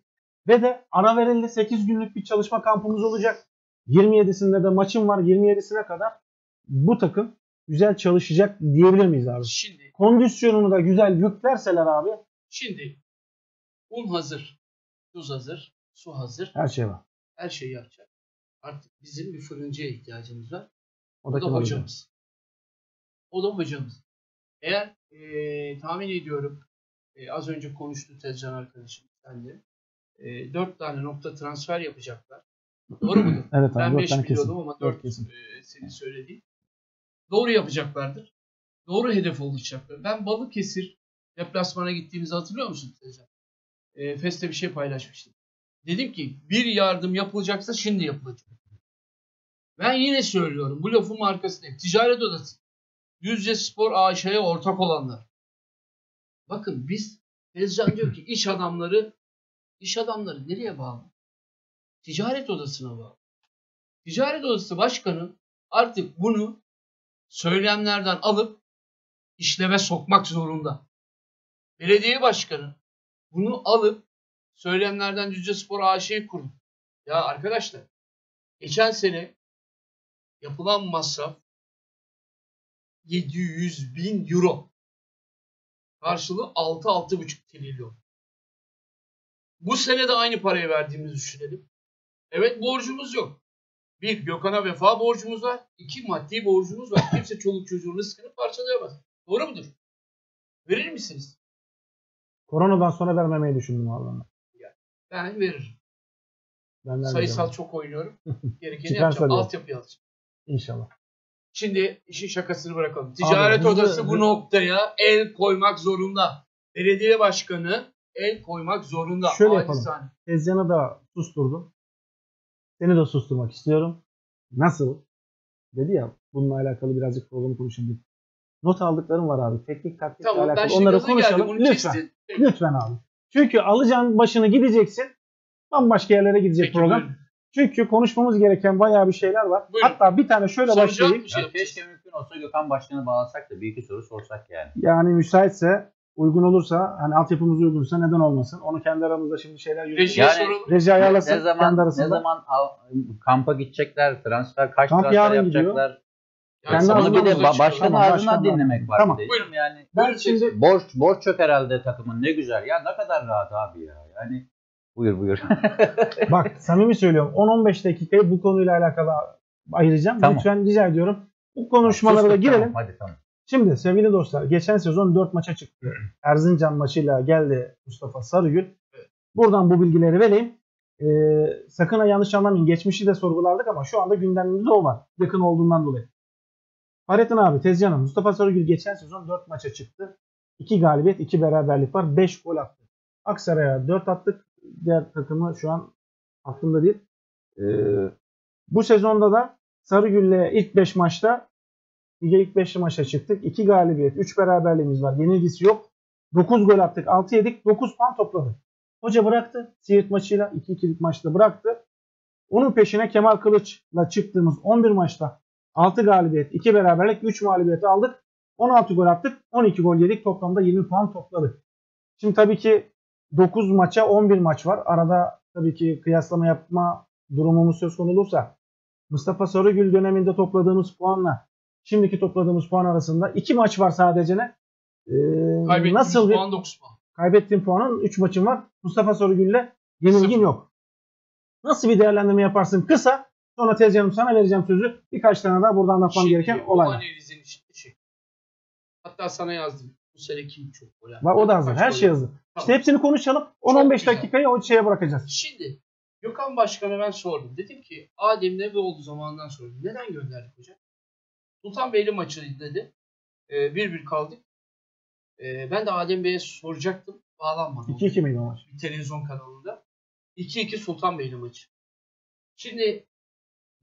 B: Ve de ara verildi 8 günlük bir çalışma kampımız olacak. 27'sinde de maçım var. 27'sine kadar bu takım güzel çalışacak diyebilir miyiz abi?
D: Şimdi
B: Kondisyonunu da güzel yüklerseler abi
D: şimdi un hazır, tuz hazır, su hazır.
B: her şey var.
D: Her şeyi yapacak. Artık bizim bir fırıncıya ihtiyacımız var.
B: O
D: O da
B: kim olacak?
D: hocamız. O da hocamız. Eğer eee, tahmin ediyorum eee, az önce konuştu Tezcan arkadaşım senle. E, 4 tane nokta transfer yapacaklar. Doğru mudur?
B: Evet abi.
D: ben
B: dört
D: 5
B: tane kesin.
D: biliyordum ama 4
B: Dört kesin.
D: senin söylediğin. Doğru yapacaklardır. Doğru hedef olacaklar. Ben Balıkesir deplasmana gittiğimizi hatırlıyor musun Tezcan? E, Feste bir şey paylaşmıştım. Dedim ki bir yardım yapılacaksa şimdi yapılacak. Ben yine söylüyorum. Bu lafın arkasındayım. Ticaret Odası. Düzce Spor AŞ'ye ortak olanlar. Bakın biz Tezcan diyor ki iş adamları iş adamları nereye bağlı? Ticaret Odası'na bağlı. Ticaret Odası Başkanı artık bunu söylemlerden alıp işleve sokmak zorunda. Belediye Başkanı bunu alıp söylemlerden Düzce Spor AŞ'yi kurdu. Ya arkadaşlar geçen sene yapılan masraf 700 bin euro. Karşılığı 6-6,5 trilyon. Bu sene de aynı parayı verdiğimizi düşünelim. Evet borcumuz yok. Bir, Gökhan'a vefa borcumuz var. İki, maddi borcumuz var. Kimse çoluk çocuğun rızkını parçalayamaz. Doğru mudur? Verir misiniz?
B: Koronadan sonra vermemeyi düşündüm abi. Ben.
D: Veririm.
B: Ben
D: Sayısal çok oynuyorum. Gerekeni yapacağım.
B: diyor.
D: Altyapı alacağım.
B: İnşallah.
D: Şimdi işin şakasını bırakalım. Ticaret
B: hızlı-
D: Odası bu noktaya el koymak zorunda. Belediye başkanı el koymak zorunda.
B: Şöyle yapalım.
D: Acizane.
B: Tezcan'ı da susturdum. Seni de susturmak istiyorum. Nasıl? Dedi ya bununla alakalı birazcık programı konuşalım. Not aldıklarım var abi. Teknik taktikle
D: Tamam
B: alakalı. Onları
D: geldim.
B: konuşalım.
D: Bunu
B: Lütfen.
D: kestin. Peki,
B: Lütfen abi. Çünkü alacağın başını gideceksin. Bambaşka yerlere gidecek
D: peki,
B: program.
D: buyurun.
B: Çünkü konuşmamız gereken bayağı bir şeyler var.
D: Buyurun.
B: Hatta bir tane şöyle
D: Soracağım
B: başlayayım.
D: bir şey
C: Ya keşke mümkün olsa Gökhan Başkan'ı bağlasak da bir iki soru sorsak yani.
B: Yani müsaitse uygun olursa hani altyapımız uygunsa neden olmasın? Onu kendi aramızda şimdi şeyler yürütüyor.
D: Rejiye
C: Yani-
D: soralım.
B: Reji ayarlasın
C: ne
B: kendi
C: zaman
B: arasında.
C: ne zaman al- kampa gidecekler, transfer kaç
B: Kamp
C: transfer
B: yarın gidiyor.
D: Yani
C: Onu
B: ağzından
C: bir de ba- başkanın
B: Tamam,
C: ağzından
B: başkanın
C: dinlemek var.
B: Tamam.
C: bir de.
D: Buyurun.
C: Yani
B: Ben
D: Buyurun
B: şimdi
C: borç borç yok herhalde takımın ne güzel. Ya ne kadar rahat abi ya. Yani buyur buyur.
B: Bak samimi söylüyorum 10-15 dakikayı bu konuyla alakalı ayıracağım.
C: Tamam.
B: Lütfen rica ediyorum. Bu konuşmalara da
C: Sustuk,
B: girelim.
C: Tamam, hadi tamam.
B: Şimdi sevgili dostlar geçen sezon 4 maça çıktı. Erzincan maçıyla geldi Mustafa Sarıgül. Buradan bu bilgileri vereyim. Ee, sakın ha yanlış anlamayın. Geçmişi de sorgulardık ama şu anda gündemimizde o var. Yakın olduğundan dolayı. Fahrettin abi Tezcan'ım Mustafa Sarıgül geçen sezon 4 maça çıktı. 2 galibiyet 2 beraberlik var. 5 gol attı. Aksaray'a 4 attık. Diğer takımı şu an aklımda değil. Ee, bu sezonda da Sarıgül'le ilk 5 maçta Lige ilk 5 maça çıktık. 2 galibiyet, 3 beraberliğimiz var. Yenilgisi yok. 9 gol attık, 6 yedik, 9 puan topladık. Hoca bıraktı. Siirt maçıyla 2-2'lik maçta bıraktı. Onun peşine Kemal Kılıç'la çıktığımız 11 maçta 6 galibiyet, 2 beraberlik, 3 mağlubiyeti aldık. 16 gol attık, 12 gol yedik. Toplamda 20 puan topladık. Şimdi tabii ki 9 maça 11 maç var. Arada tabii ki kıyaslama yapma durumumuz söz konusu olursa Mustafa Sarıgül döneminde topladığımız puanla şimdiki topladığımız puan arasında 2 maç var sadece ne? Ee, nasıl bir
D: puan 9 puan.
B: kaybettiğim puanın 3 maçım var. Mustafa Sarıgül'le yenilgin yok. Nasıl bir değerlendirme yaparsın? Kısa. Sonra Tezcan'ım sana vereceğim sözü. Birkaç tane daha burada anlatmam
D: Şimdi
B: gereken olay var.
D: analizin içinde şey. Hatta sana yazdım. Bu sene kim çok gol attı?
B: Var, O da hazır.
D: Kaç
B: Her
D: gol
B: şey
D: attı?
B: hazır.
D: Tamam.
B: İşte hepsini konuşalım.
D: Çok
B: 10-15
D: güzel.
B: dakikayı o şeye bırakacağız.
D: Şimdi Gökhan Başkan'a ben sordum. Dedim ki Adem ne oldu zamandan sonra. Neden gönderdik hocam? Sultanbeyli maçı dedi. Ee, Bir bir kaldık. Ee, ben de Adem Bey'e soracaktım. Bağlanmadı.
B: 2-2 miydi o maç?
D: Bir televizyon kanalında. 2-2 Sultanbeyli maçı. Şimdi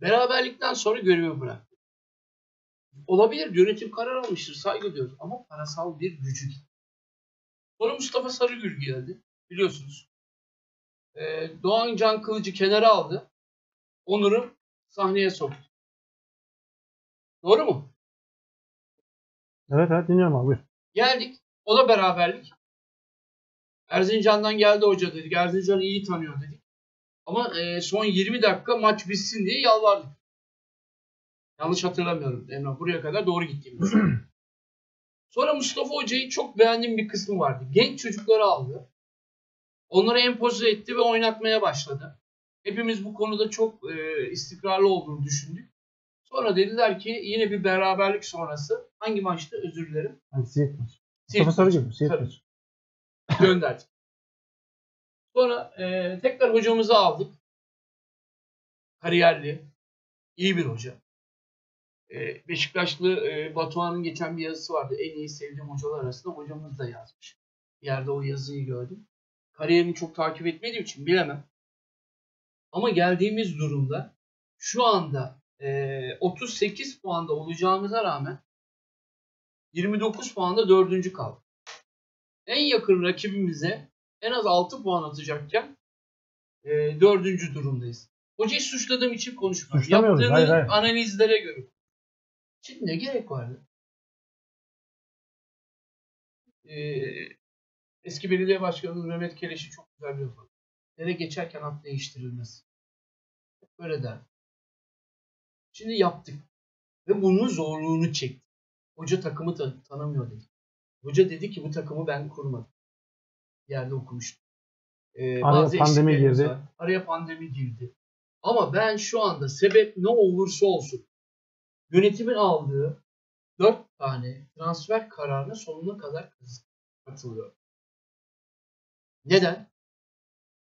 D: beraberlikten sonra görevi bıraktı. Olabilir yönetim karar almıştır saygı diyoruz ama parasal bir gücü gitti. Sonra Mustafa Sarıgül geldi biliyorsunuz. Ee, Doğan Can Kılıcı kenara aldı. Onur'u sahneye soktu. Doğru mu?
B: Evet evet dinliyorum abi.
D: Geldik. O da beraberlik. Erzincan'dan geldi hoca dedik. Erzincan'ı iyi tanıyor dedik. Ama e, son 20 dakika maç bitsin diye yalvardık. Yanlış hatırlamıyorum Emrah. Buraya kadar doğru gittiğimiz. Sonra Mustafa Hoca'yı çok beğendiğim bir kısmı vardı. Genç çocukları aldı. Onları empoze etti ve oynatmaya başladı. Hepimiz bu konuda çok e, istikrarlı olduğunu düşündük. Sonra dediler ki yine bir beraberlik sonrası hangi maçtı özür dilerim.
B: Hani Siirt maçı. Mustafa
D: Tabii.
B: maçı.
D: gönderdik. Sonra e, tekrar hocamızı aldık. Kariyerli, iyi bir hoca. E, Beşiktaşlı e, Batuhan'ın geçen bir yazısı vardı. En iyi sevdiğim hocalar arasında hocamız da yazmış. Bir yerde o yazıyı gördüm. Kariyerini çok takip etmediğim için bilemem. Ama geldiğimiz durumda şu anda e, 38 puanda olacağımıza rağmen 29 puanda dördüncü kaldık en yakın rakibimize en az 6 puan atacakken e, dördüncü durumdayız. Hocayı suçladığım için konuşmuyorum. Yaptığını
B: hayır, hayır.
D: analizlere göre. Şimdi ne gerek vardı? E, eski belediye başkanımız Mehmet Keleş'i çok güzel bir laf var. Dere geçerken at değiştirilmez. Böyle der. Şimdi yaptık. Ve bunun zorluğunu çektik. Hoca takımı ta- tanımıyor dedi. Hoca dedi ki bu takımı ben kurmadım. Yerde okumuştum. Ee,
B: Araya
D: bazı
B: pandemi girdi.
D: var. Araya pandemi girdi. Ama ben şu anda sebep ne olursa olsun yönetimin aldığı dört tane transfer kararına sonuna kadar katılıyorum. Neden?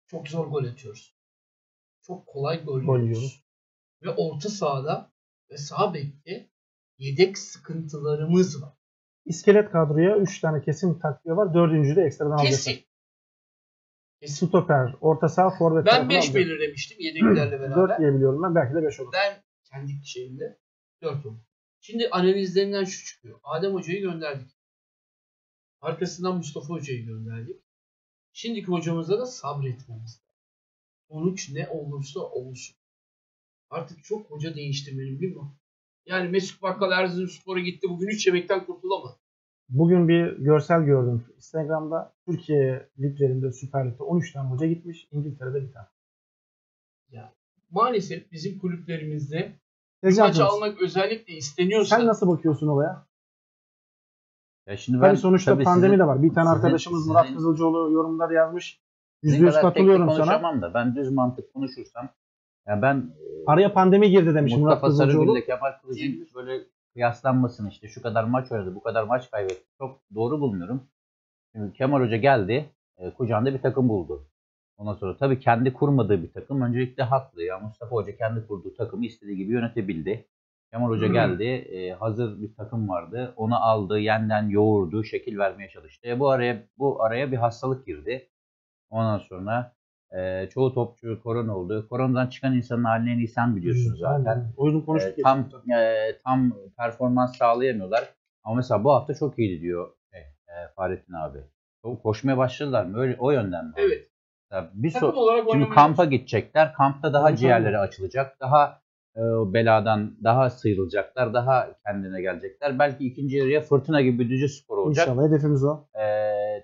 D: Çok zor gol atıyoruz. Çok kolay gol,
B: Gol
D: yiyoruz. Ve orta sahada ve sağ bekte yedek sıkıntılarımız var.
B: İskelet kadroya 3 tane kesin takviye var. Dördüncü de ekstradan alacaklar.
D: Kesin.
B: Stoper, orta saha, forvet.
D: Ben
B: tarafını
D: 5
B: alacak.
D: belirlemiştim yedeklerle
B: 4
D: beraber.
B: diyebiliyorum ben. Belki de 5 olur.
D: Ben kendi şeyimde 4 oldu. Şimdi analizlerinden şu çıkıyor. Adem Hoca'yı gönderdik. Arkasından Mustafa Hoca'yı gönderdik. Şimdiki hocamıza da sabretmemiz lazım. Sonuç ne olursa olsun. Artık çok hoca değiştirmenin bir mi? Yani Mesut Bakkal Erzurumspor'a gitti. Bugün 3 yemekten kurtulamadı.
B: Bugün bir görsel gördüm. Instagram'da Türkiye liglerinde Süper Lig'de 13 tane hoca gitmiş. İngiltere'de bir tane.
D: Maalesef bizim kulüplerimizde maç almak özellikle isteniyorsa
B: Sen nasıl bakıyorsun olaya?
C: Ya şimdi ben
B: Tabii sonuçta
C: tabii
B: pandemi
C: sizin-
B: de var. Bir tane
C: sizin-
B: arkadaşımız
C: sizin-
B: Murat Kızılcıoğlu yorumlar yazmış.
C: sizin
B: %100
C: kadar tek tek
B: katılıyorum sana.
C: da ben düz mantık konuşursam ya ben e,
B: Araya pandemi girdi demiş Murat
C: Mustafa
B: Kızılcıoğlu.
C: Sarıgül'le Kemal Kılıç'ın böyle kıyaslanmasını işte şu kadar maç oynadı, bu kadar maç kaybetti. Çok doğru bulmuyorum. Şimdi Kemal Hoca geldi, e, kucağında bir takım buldu. Ondan sonra tabii kendi kurmadığı bir takım öncelikle haklı. Ya Mustafa Hoca kendi kurduğu takımı istediği gibi yönetebildi. Kemal Hoca geldi, e, hazır bir takım vardı. Onu aldı, yeniden yoğurdu, şekil vermeye çalıştı. E, bu araya bu araya bir hastalık girdi. Ondan sonra e, çoğu topçu korona oldu. Koronadan çıkan insanın halini en iyi sen biliyorsun zaten.
B: Aynen. O yüzden konuştuk.
C: E, tam e, tam performans sağlayamıyorlar. Ama mesela bu hafta çok iyiydi diyor şey, e, Fahrettin abi. Koşmaya başladılar mı? Öyle o yönden mi?
D: evet.
C: Mesela bir
D: Takım
C: so-
D: olarak
C: Şimdi kampa gidecekler. Kampta daha ciğerleri açılacak. Daha o beladan daha sıyrılacaklar. Daha kendine gelecekler. Belki ikinci yarıya fırtına gibi bir düzce spor olacak.
B: İnşallah hedefimiz o.
C: E,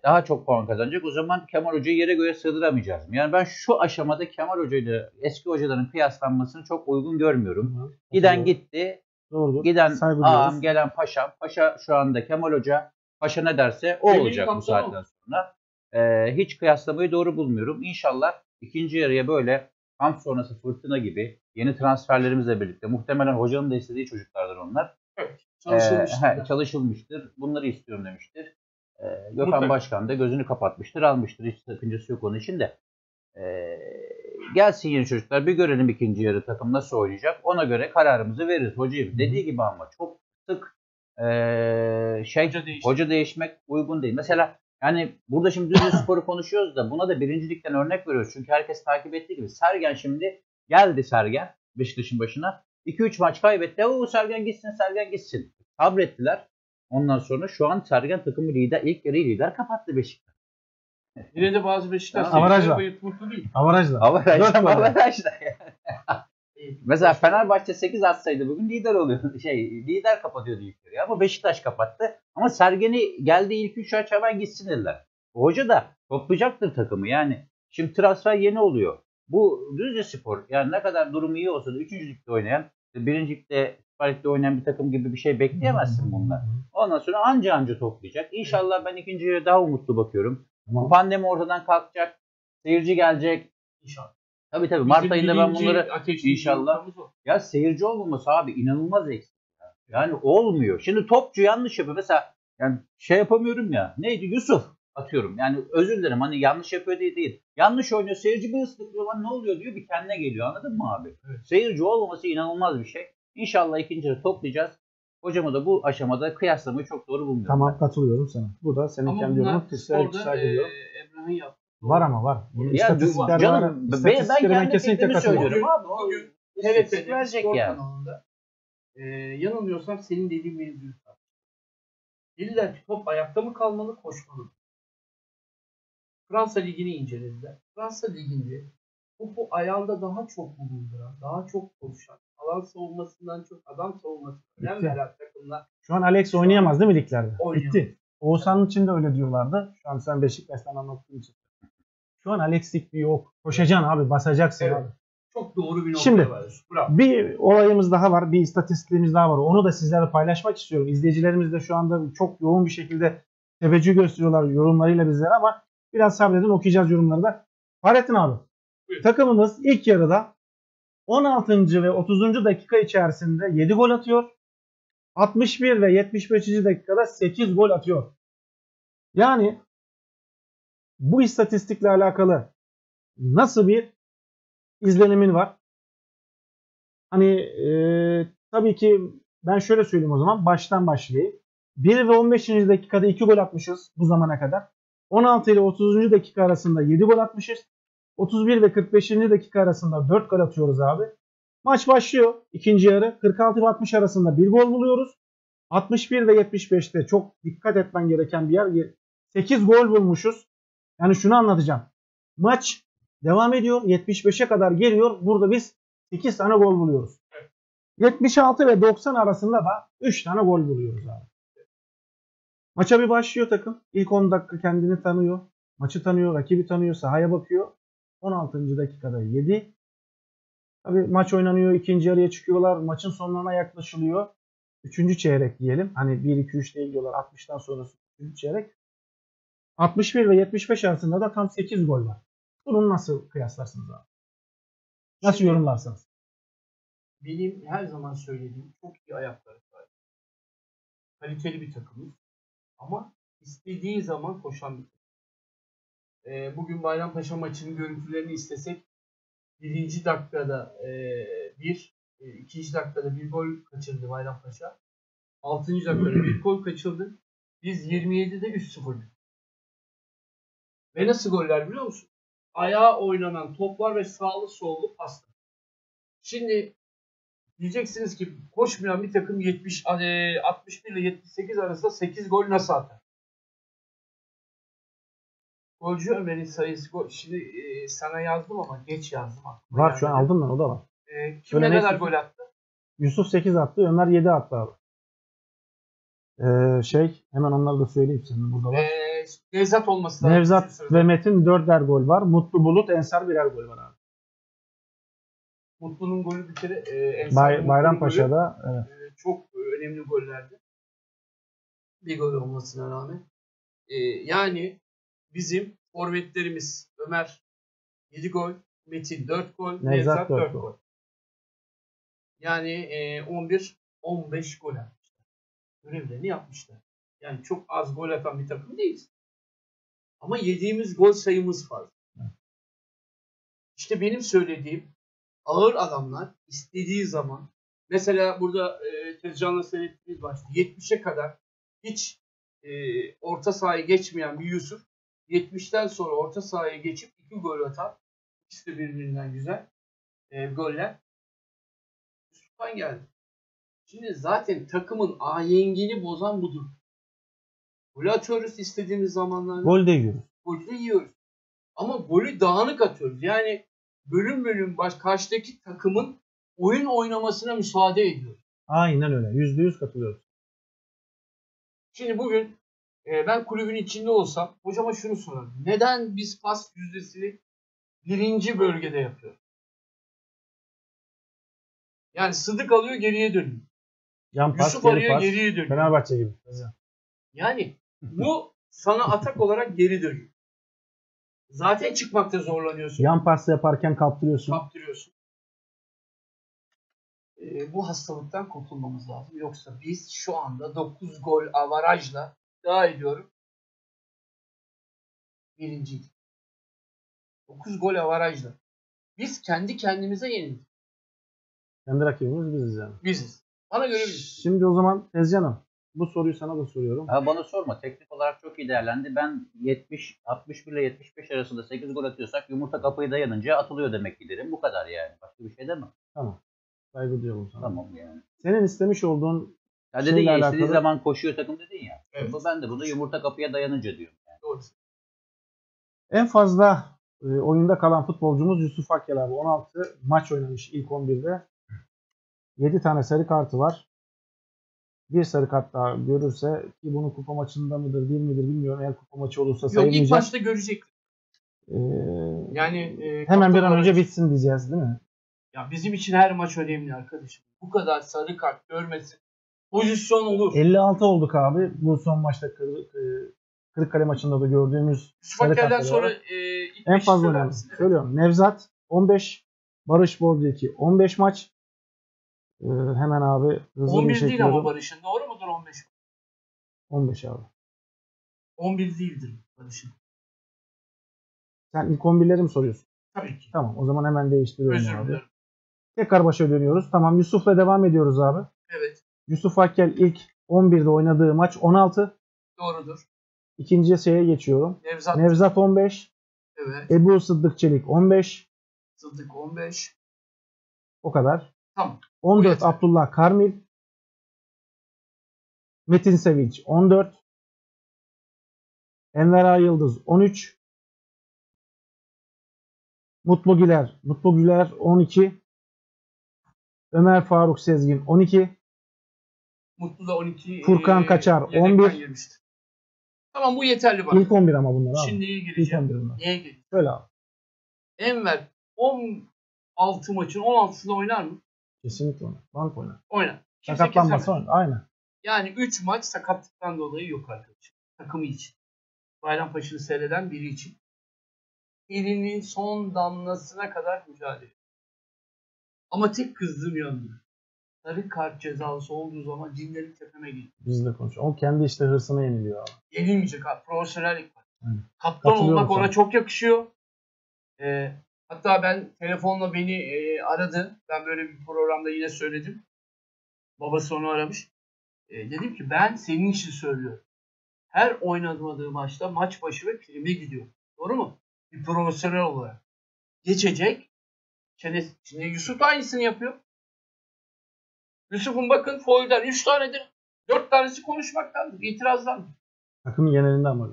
C: daha çok puan kazanacak. O zaman Kemal Hoca'yı yere göğe sığdıramayacağız. Yani ben şu aşamada Kemal Hoca ile eski hocaların kıyaslanmasını çok uygun görmüyorum. Giden gitti.
B: Doğrudur.
C: Giden
B: Saygı
C: ağam, gelen paşam. Paşa şu anda Kemal Hoca. Paşa ne derse o
D: Eminim
C: olacak bu saatten sonra. Ee, hiç kıyaslamayı doğru bulmuyorum. İnşallah ikinci yarıya böyle kamp sonrası fırtına gibi yeni transferlerimizle birlikte muhtemelen hocanın da istediği çocuklardır onlar.
D: Çalışılmış.
C: Ee, he, çalışılmıştır. Bunları istiyorum demiştir. Ee, Gökhan
D: Mutlaka.
C: Başkan da gözünü kapatmıştır, almıştır. Hiç sakıncası yok onun için de. Ee, gelsin yeni çocuklar bir görelim ikinci yarı takım nasıl oynayacak. Ona göre kararımızı veririz. Hocayı dediği gibi ama çok sık ee, şey
D: Hoca
C: hoca değişmek uygun değil. Mesela yani burada şimdi Düzce Spor'u konuşuyoruz da buna da birincilikten örnek veriyoruz. Çünkü herkes takip ettiği gibi Sergen şimdi geldi Sergen Beşiktaş'ın başına. 2-3 maç kaybetti. Oo Sergen gitsin Sergen gitsin. Sabrettiler. Ondan sonra şu an Sergen takımı lider ilk yarıyı lider kapattı Beşiktaş.
D: Yine de bazı Beşiktaş
B: Avarajla.
D: mutlu değil.
B: Avarajla.
C: Mesela Fenerbahçe 8 atsaydı bugün lider oluyor. Şey lider kapatıyordu ilk yarıyı ama Beşiktaş kapattı. Ama Sergen'i geldi ilk 3 aç hemen gitsin dediler. O hoca da toplayacaktır takımı yani. Şimdi transfer yeni oluyor. Bu Düzce Spor yani ne kadar durumu iyi olsa da 3. ligde oynayan, 1. ligde Süper oynayan bir takım gibi bir şey bekleyemezsin bundan. Ondan sonra anca anca toplayacak. İnşallah ben ikinci yarıya daha umutlu bakıyorum.
B: Tamam.
C: Pandemi ortadan kalkacak. Seyirci gelecek.
D: İnşallah.
C: Tabii tabii Mart
D: Bizim
C: ayında ben
D: birinci
C: bunları
D: ateşleyici
C: inşallah-
D: noktamız o.
C: ya seyirci olmaması abi inanılmaz eksik. ya. Yani olmuyor. Şimdi topçu yanlış yapıyor. Mesela yani şey yapamıyorum ya. Neydi Yusuf atıyorum. Yani özür dilerim hani yanlış yapıyor diye değil. Yanlış oynuyor. Seyirci bir ıslıklıyor lan ne oluyor diyor bir kendine geliyor. Anladın mı abi?
D: Evet.
C: Seyirci olmaması inanılmaz bir şey. İnşallah ikinci yarı toplayacağız. Hocamı da bu aşamada kıyaslamayı çok doğru bulmuyorum.
B: Tamam katılıyorum sana. Bu da senin
D: Ama
B: kendi
D: bunlar
B: yorumun. Kişisel
D: sporda
B: saygı
D: e,
B: duyuyorum.
D: Emrah'ın yaptığı.
B: Var ama var. Bunun
C: Ya
B: istatistikler
C: canım
B: var.
C: ben, ben
B: İstatistikleri ben
C: kendi
B: kesinlikle katılıyorum.
C: söylüyorum abi. O
D: Bugün
C: istatistik
D: TRT'de
C: verecek yani.
D: kanalında e, yanılmıyorsam senin dediğin mevzuyu tartıştık. Dediler ki top ayakta mı kalmalı koşmalı mı? Fransa Ligi'ni incelediler. Fransa Ligi'nde topu ayağında daha çok bulunduran, daha çok koşan, alan savunmasından çok adam savunmasına önem veren takımlar
B: Şu an Alex oynayamaz değil mi liglerde?
D: Oynayamaz.
B: Bitti. Oğuzhan'ın için de öyle diyorlardı. Şu an sen Beşiktaş'tan anlattığın için. Şu an Alex Lig'de yok. Koşacaksın abi, basacaksın
D: Evet.
B: abi.
D: çok doğru bir nokta
B: Şimdi-
D: var. Bravo.
B: Bir olayımız daha var, bir istatistiğimiz daha var. Onu da sizlerle paylaşmak istiyorum. İzleyicilerimiz de şu anda çok yoğun bir şekilde teveccüh gösteriyorlar yorumlarıyla bizlere ama biraz sabredin okuyacağız yorumları da. Fahrettin abi,
D: Buyur.
B: takımımız ilk yarıda 16. ve 30. dakika içerisinde 7 gol atıyor. 61 ve 75. dakikada 8 gol atıyor. Yani bu istatistikle alakalı nasıl bir izlenimin var? Hani e, tabii ki ben şöyle söyleyeyim o zaman baştan başlayayım. 1 ve 15. dakikada 2 gol atmışız bu zamana kadar. 16 ile 30. dakika arasında 7 gol atmışız. 31 ve 45. dakika arasında 4 gol atıyoruz abi. Maç başlıyor. ikinci yarı 46 ve 60 arasında 1 gol buluyoruz. 61 ve 75'te çok dikkat etmen gereken bir yer. 8 gol bulmuşuz. Yani şunu anlatacağım. Maç devam ediyor. 75'e kadar geliyor. Burada biz 8 tane gol buluyoruz. 76 ve 90 arasında da 3 tane gol buluyoruz abi. Maça bir başlıyor takım. İlk 10 dakika kendini tanıyor. Maçı tanıyor, rakibi tanıyor, sahaya bakıyor. 16. dakikada 7. Tabii maç oynanıyor, ikinci yarıya çıkıyorlar. Maçın sonlarına yaklaşılıyor. Üçüncü çeyrek diyelim. Hani 1-2-3 değil diyorlar. 60'tan sonrası üçüncü çeyrek. 61 ve 75 arasında da tam 8 gol var. Bunu nasıl kıyaslarsınız abi? Nasıl
D: Şimdi-
B: yorumlarsınız?
D: benim her zaman söylediğim çok iyi ayakları var. Kaliteli bir takımız. Ama istediği zaman koşan bir takım. Ee, bugün Bayrampaşa maçının görüntülerini istesek birinci dakikada e, bir, e, ikinci dakikada bir gol kaçırdı Bayrampaşa. Altıncı dakikada bir gol kaçırdı. Biz 27'de 3-0 Ve nasıl goller biliyor musun? Ayağa oynanan toplar ve sağlı sollu paslar. Şimdi Diyeceksiniz ki koşmayan bir takım 70 e, 61 ile 78 arasında 8 gol nasıl atar? Golcü Ömer'in sayısı gol. Şimdi e, sana yazdım ama geç yazdım.
B: Var şu an aldım ben o da var.
D: E, kim
B: Öyle
D: ne kadar
B: neyse.
D: gol attı?
B: Yusuf 8 attı, Ömer 7 attı abi. Ee, şey hemen onları da söyleyeyim senin burada var.
D: E, Nevzat olması lazım.
B: Nevzat ve Metin 4'er gol var. Mutlu Bulut, Ensar birer gol var abi.
D: Mutlu'nun golü bir kere e, Ensar
B: Bay, Bayrampaşa'da evet.
D: e, çok önemli gollerdi. Bir gol olmasına rağmen. E, yani bizim forvetlerimiz Ömer 7 gol, Metin 4 gol,
B: Nevzat
D: Nevzat,
B: 4
D: 4
B: gol.
D: gol. Yani e, 11 15 gol atmışlar. Görevlerini yapmışlar. Yani çok az gol atan bir takım değiliz. Ama yediğimiz gol sayımız fazla. İşte benim söylediğim ağır adamlar istediği zaman mesela burada e, Tezcan'la seyrettiğimiz başta 70'e kadar hiç e, orta sahaya geçmeyen bir Yusuf 70'ten sonra orta sahaya geçip iki gol atan ikisi de birbirinden güzel e, goller Yusuf'tan geldi. Şimdi zaten takımın ahengini bozan budur. Gol atıyoruz istediğimiz zamanlarda.
B: Gol de yiyoruz.
D: Golü de yiyoruz. Ama golü dağınık atıyoruz. Yani bölüm bölüm baş karşıdaki takımın oyun oynamasına müsaade ediyoruz.
B: Aynen öyle. %100 katılıyoruz.
D: Şimdi bugün e, ben kulübün içinde olsam hocama şunu sorarım. Neden biz pas yüzdesini birinci bölgede yapıyoruz? Yani Sıdık alıyor geriye dönüyor.
B: Yan pas,
D: Yusuf
B: geri
D: alıyor
B: pas.
D: geriye dönüyor.
B: Fenerbahçe gibi.
D: Yani bu sana atak olarak geri dönüyor. Zaten çıkmakta zorlanıyorsun.
B: Yan pas yaparken kaptırıyorsun.
D: kaptırıyorsun. Ee, bu hastalıktan kurtulmamız lazım. Yoksa biz şu anda 9 gol avarajla daha ediyorum. Birinciydik. 9 gol avarajla. Biz kendi kendimize yenildik.
B: Kendi rakibimiz biziz yani.
D: Biziz. Bana göre biziz.
B: Şimdi o zaman Tezcan'ım bu soruyu sana da soruyorum.
C: Ha, bana sorma. Teknik olarak çok iyi değerlendi. Ben 70 61 ile 75 arasında 8 gol atıyorsak yumurta kapıyı dayanınca atılıyor demek ki derim. Bu kadar yani. Başka bir şey demem.
B: Saygı duyuyorum sana.
C: Tamam yani.
B: Senin istemiş olduğun
C: Ya dedin ya istediği
B: alakalı-
C: zaman koşuyor takım dedin ya.
D: Evet.
C: Bu ben de bunu yumurta kapıya dayanınca diyorum. Yani.
D: Doğru.
B: en fazla e, oyunda kalan futbolcumuz Yusuf Akgel abi. 16 maç oynamış ilk 11'de. 7 tane sarı kartı var. Bir sarı kart daha görürse ki bunu kupa maçında mıdır değil midir bilmiyorum. Eğer kupa maçı olursa
D: Yok ilk
B: sayılmayacak.
D: maçta görecek.
B: Ee,
D: Yani e,
B: hemen bir an önce bitsin diyeceğiz değil mi?
D: Ya bizim için her maç önemli arkadaşım. Bu kadar sarı kart görmesi pozisyon olur.
B: 56 olduk abi. Bu son maçta Kır- e, Kırıkkale maçında da gördüğümüz kartları
D: sonra e, ilk
B: en fazla?
D: Evet.
B: Söylüyorum. Nevzat 15, Barış Bozcaki 15 maç. Ee, hemen abi hızlı
D: 11
B: bir
D: değil
B: şekilde
D: ama Barış'ın. Doğru mudur 15?
B: 15 abi.
D: 11 değildir Barış'ın.
B: Sen ilk 11'leri mi soruyorsun?
D: Tabii ki.
B: Tamam o zaman hemen değiştiriyorum
D: Özür
B: abi.
D: dilerim.
B: Tekrar başa dönüyoruz. Tamam Yusuf'la devam ediyoruz abi.
D: Evet.
B: Yusuf Akkel ilk 11'de oynadığı maç 16.
D: Doğrudur.
B: İkinci şeye geçiyorum.
D: Nevzat.
B: Nevzat 15.
D: evet.
B: Ebu Sıddık Çelik 15.
D: Sıddık 15.
B: O kadar.
D: Tamam.
B: 14
D: yeter.
B: Abdullah Karmil. Metin Sevinç 14. Enver Ağ Yıldız 13. Mutlu Güler. Mutlu Güler 12. Ömer Faruk Sezgin 12.
D: Mutlu da 12.
B: Furkan
D: e,
B: Kaçar,
D: yedekten
B: 11.
D: girmişti. Tamam bu yeterli bak.
B: İlk 11 ama bunlar abi.
D: Şimdi iyi
B: İlk
D: gireceğim.
B: 11 bunlar.
D: Niye gireceğim?
B: Söyle abi.
D: Enver 16 maçın 16'sında oynar mı?
B: Kesinlikle oynar. Bank oynar.
D: Oynar.
B: Sakatlanmasa oynar. Aynen.
D: Yani 3 maç sakatlıktan dolayı yok arkadaşım. Takımı için. Bayrampaşa'nı seyreden biri için. Elinin son damlasına kadar mücadele. Ama tek kızdığım yanı. Sarı kart cezası olduğu zaman cinlerin tepeme geliyor.
B: Biz de konuşuyoruz. O kendi işte hırsına yeniliyor abi.
D: Yenilmeyecek abi. Profesyonellik var.
B: Aynen.
D: Kaptan olmak ona çok yakışıyor. Ee, hatta ben telefonla beni e, aradı. Ben böyle bir programda yine söyledim. Babası onu aramış. E, dedim ki ben senin için söylüyorum. Her oynamadığı maçta maç başı ve prime gidiyor. Doğru mu? Bir profesyonel olarak. Geçecek. Çenesi, şimdi Yusuf da aynısını yapıyor. Yusuf'un bakın foul'den 3 tanedir. 4 tanesi konuşmaktandır. itirazdan.
B: Takımın genelinde ama.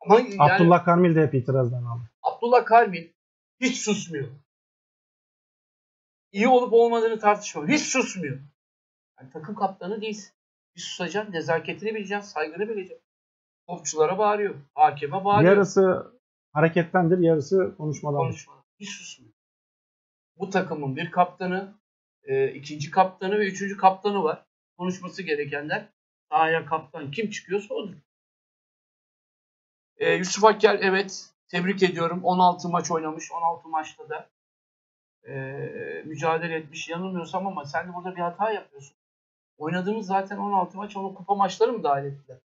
D: Ama yani,
B: Abdullah Karmil de hep itirazdan aldı.
D: Abdullah Kalbil hiç susmuyor. İyi olup olmadığını tartışmıyor. Hiç susmuyor. Yani takım kaptanı değilsin. Bir susacaksın, nezaketini bileceksin, saygını bileceksin. Topçulara bağırıyor, hakeme bağırıyor.
B: Yarısı harekettendir, yarısı konuşmadan.
D: konuşmadan. Hiç susmuyor. Bu takımın bir kaptanı, e, ikinci kaptanı ve üçüncü kaptanı var. Konuşması gerekenler sahaya kaptan kim çıkıyorsa odur. E, Yusuf Akkel evet tebrik ediyorum. 16 maç oynamış. 16 maçta da e, mücadele etmiş. Yanılmıyorsam ama sen de burada bir hata yapıyorsun. Oynadığımız zaten 16 maç. Onu kupa maçları mı dahil ettiler?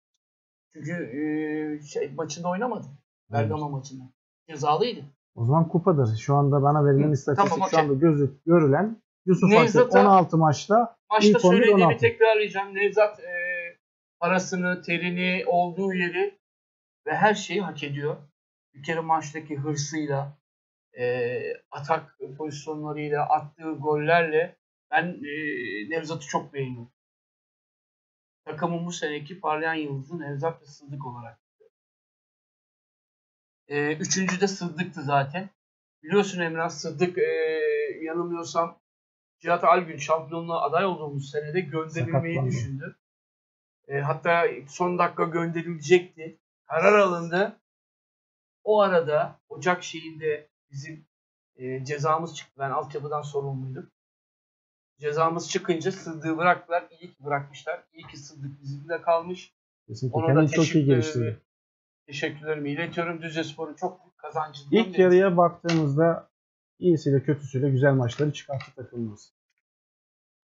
D: Çünkü e, şey, maçında oynamadı. Bergama maçında. Cezalıydı.
B: O zaman kupadır. Şu anda bana verilen istatistik
D: tamam,
B: şu anda gözük görülen Yusuf
D: Nevzat'a-
B: 16 maçta
D: Maçta
B: İlk 11,
D: söylediğimi
B: 16.
D: tekrarlayacağım. Nevzat e, parasını, terini, olduğu yeri ve her şeyi hak ediyor. Bir kere maçtaki hırsıyla, e, atak pozisyonlarıyla, attığı gollerle ben e, Nevzat'ı çok beğeniyorum. Takımın bu seneki parlayan yıldızı Nevzat ve Sıddık olarak. E, üçüncü de Sıddık'tı zaten. Biliyorsun Emrah Sıddık e, yanılmıyorsam Cihat Algün şampiyonluğa aday olduğumuz senede gönderilmeyi
B: Sakatlandı.
D: düşündü. E, hatta son dakika gönderilecekti. Karar alındı. O arada Ocak şeyinde bizim e, cezamız çıktı. Ben altyapıdan sorumluydum. Cezamız çıkınca Sıddık'ı bıraktılar. İyi ki bırakmışlar. İyi ki Sıddık bizimle kalmış.
B: Kesinlikle
D: Ona da
B: kendini çok iyi
D: teşekkür-
B: geliştirdi.
D: Teşekkürlerimi iletiyorum. Düzce Spor'un çok büyük kazancından
B: İlk
D: birisi.
B: yarıya baktığımızda iyisiyle kötüsüyle güzel maçları çıkarttı takımımız.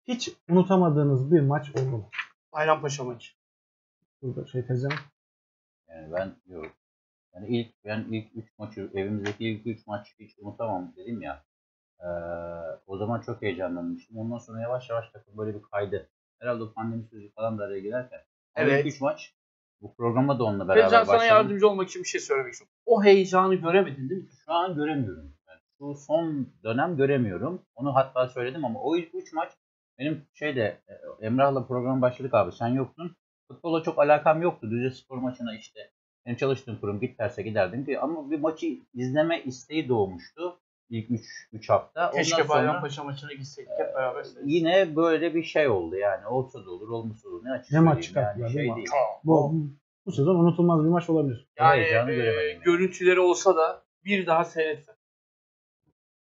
B: Hiç unutamadığınız bir maç oldu mu?
D: Bayrampaşa maçı.
B: Burada şey teyzem.
C: Yani ben yok. Yani ilk ben ilk 3 maçı evimizdeki ilk 3 maç hiç unutamam dedim ya. Ee, o zaman çok heyecanlanmıştım. Ondan sonra yavaş yavaş takım böyle bir kaydı. Herhalde pandemi süreci falan da araya girerken.
D: Evet.
C: İlk 3 maç bu programa da onunla beraber
D: sana
C: başladım.
D: yardımcı olmak için bir şey söylemek istiyorum. O heyecanı göremedin değil mi?
C: Şu an göremiyorum. Yani şu son dönem göremiyorum. Onu hatta söyledim ama o ilk 3 maç benim şeyde e, Emrah'la program başladık abi sen yoktun. Futbola çok alakam yoktu. Düzce spor maçına işte benim çalıştığım kurum git derse giderdim ki ama bir maçı izleme isteği doğmuştu ilk 3 3 hafta. Ondan
D: Keşke
C: sonra
D: Bayrampaşa maçına gitseydik hep beraber. seyrettik.
C: yine böyle bir şey oldu yani. Olsa da olur, olmasa da olur. Ne, açık
B: Ne maç çıkarttılar,
C: yani,
B: değil
C: şey
B: mi?
C: değil.
B: Bu, bu sezon unutulmaz bir maç olabilir.
D: Yani
C: Heyecanı
D: e,
C: göremedim.
D: görüntüleri olsa da bir daha seyretsem.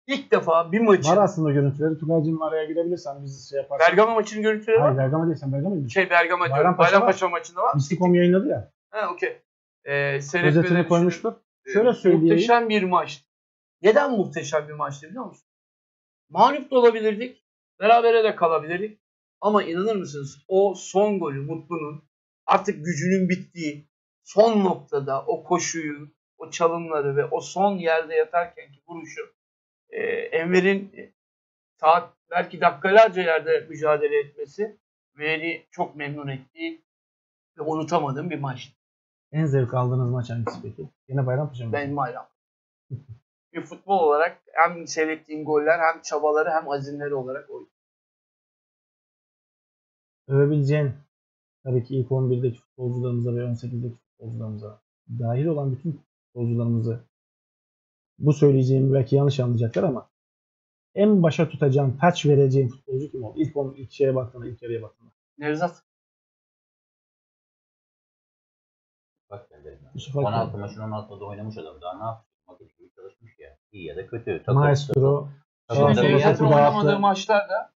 D: İlk defa bir maçı.
B: Var aslında görüntüleri. Tugay'cığım araya girebilirsen biz şey yaparsak.
D: Bergama maçının görüntüleri var.
B: Hayır? Bergama değil sen Bergama değil.
D: Şey Bergama diyorum.
B: Bayrampaşa
D: Bayrampaşa, maçında var.
B: Mistikom yayınladı ya.
D: Ha okey. Ee, seyretmeleri
B: Özetini koymuştur.
D: düşünün.
B: Şöyle
D: Ee,
B: söyleyeyim.
D: Muhteşem bir maç. Neden muhteşem bir maçtı biliyor musun? Mağlup da olabilirdik. Berabere de kalabilirdik. Ama inanır mısınız o son golü Mutlu'nun artık gücünün bittiği son noktada o koşuyu, o çalımları ve o son yerde yatarkenki vuruşu e, Enver'in e, saat belki dakikalarca yerde mücadele etmesi beni çok memnun ettiği ve unutamadığım bir maçtı.
B: En zevk aldığınız maç hangisi peki? Yine Bayrampaşa mı?
D: Benim hayran. bir futbol olarak hem seyrettiğim goller hem çabaları hem azimleri olarak o.
B: Övebileceğin tabii ki ilk 11'deki futbolcularımıza ve 18'deki futbolcularımıza dahil olan bütün futbolcularımızı bu söyleyeceğim belki yanlış anlayacaklar ama en başa tutacağın, taç vereceğin futbolcu kim oldu? İlk, on, ilk şeye baktığında, ilk yarıya baktığında.
D: Nevzat.
B: Yusuf
C: 16
B: Akgül.
C: maçın 16'da oynamış adam. Daha ne yapacak? Makine gibi çalışmış ya. İyi ya da kötü. Takım-
B: Maestro.
D: Şimdi
B: dağıttı.
D: oynamadığı maçlarda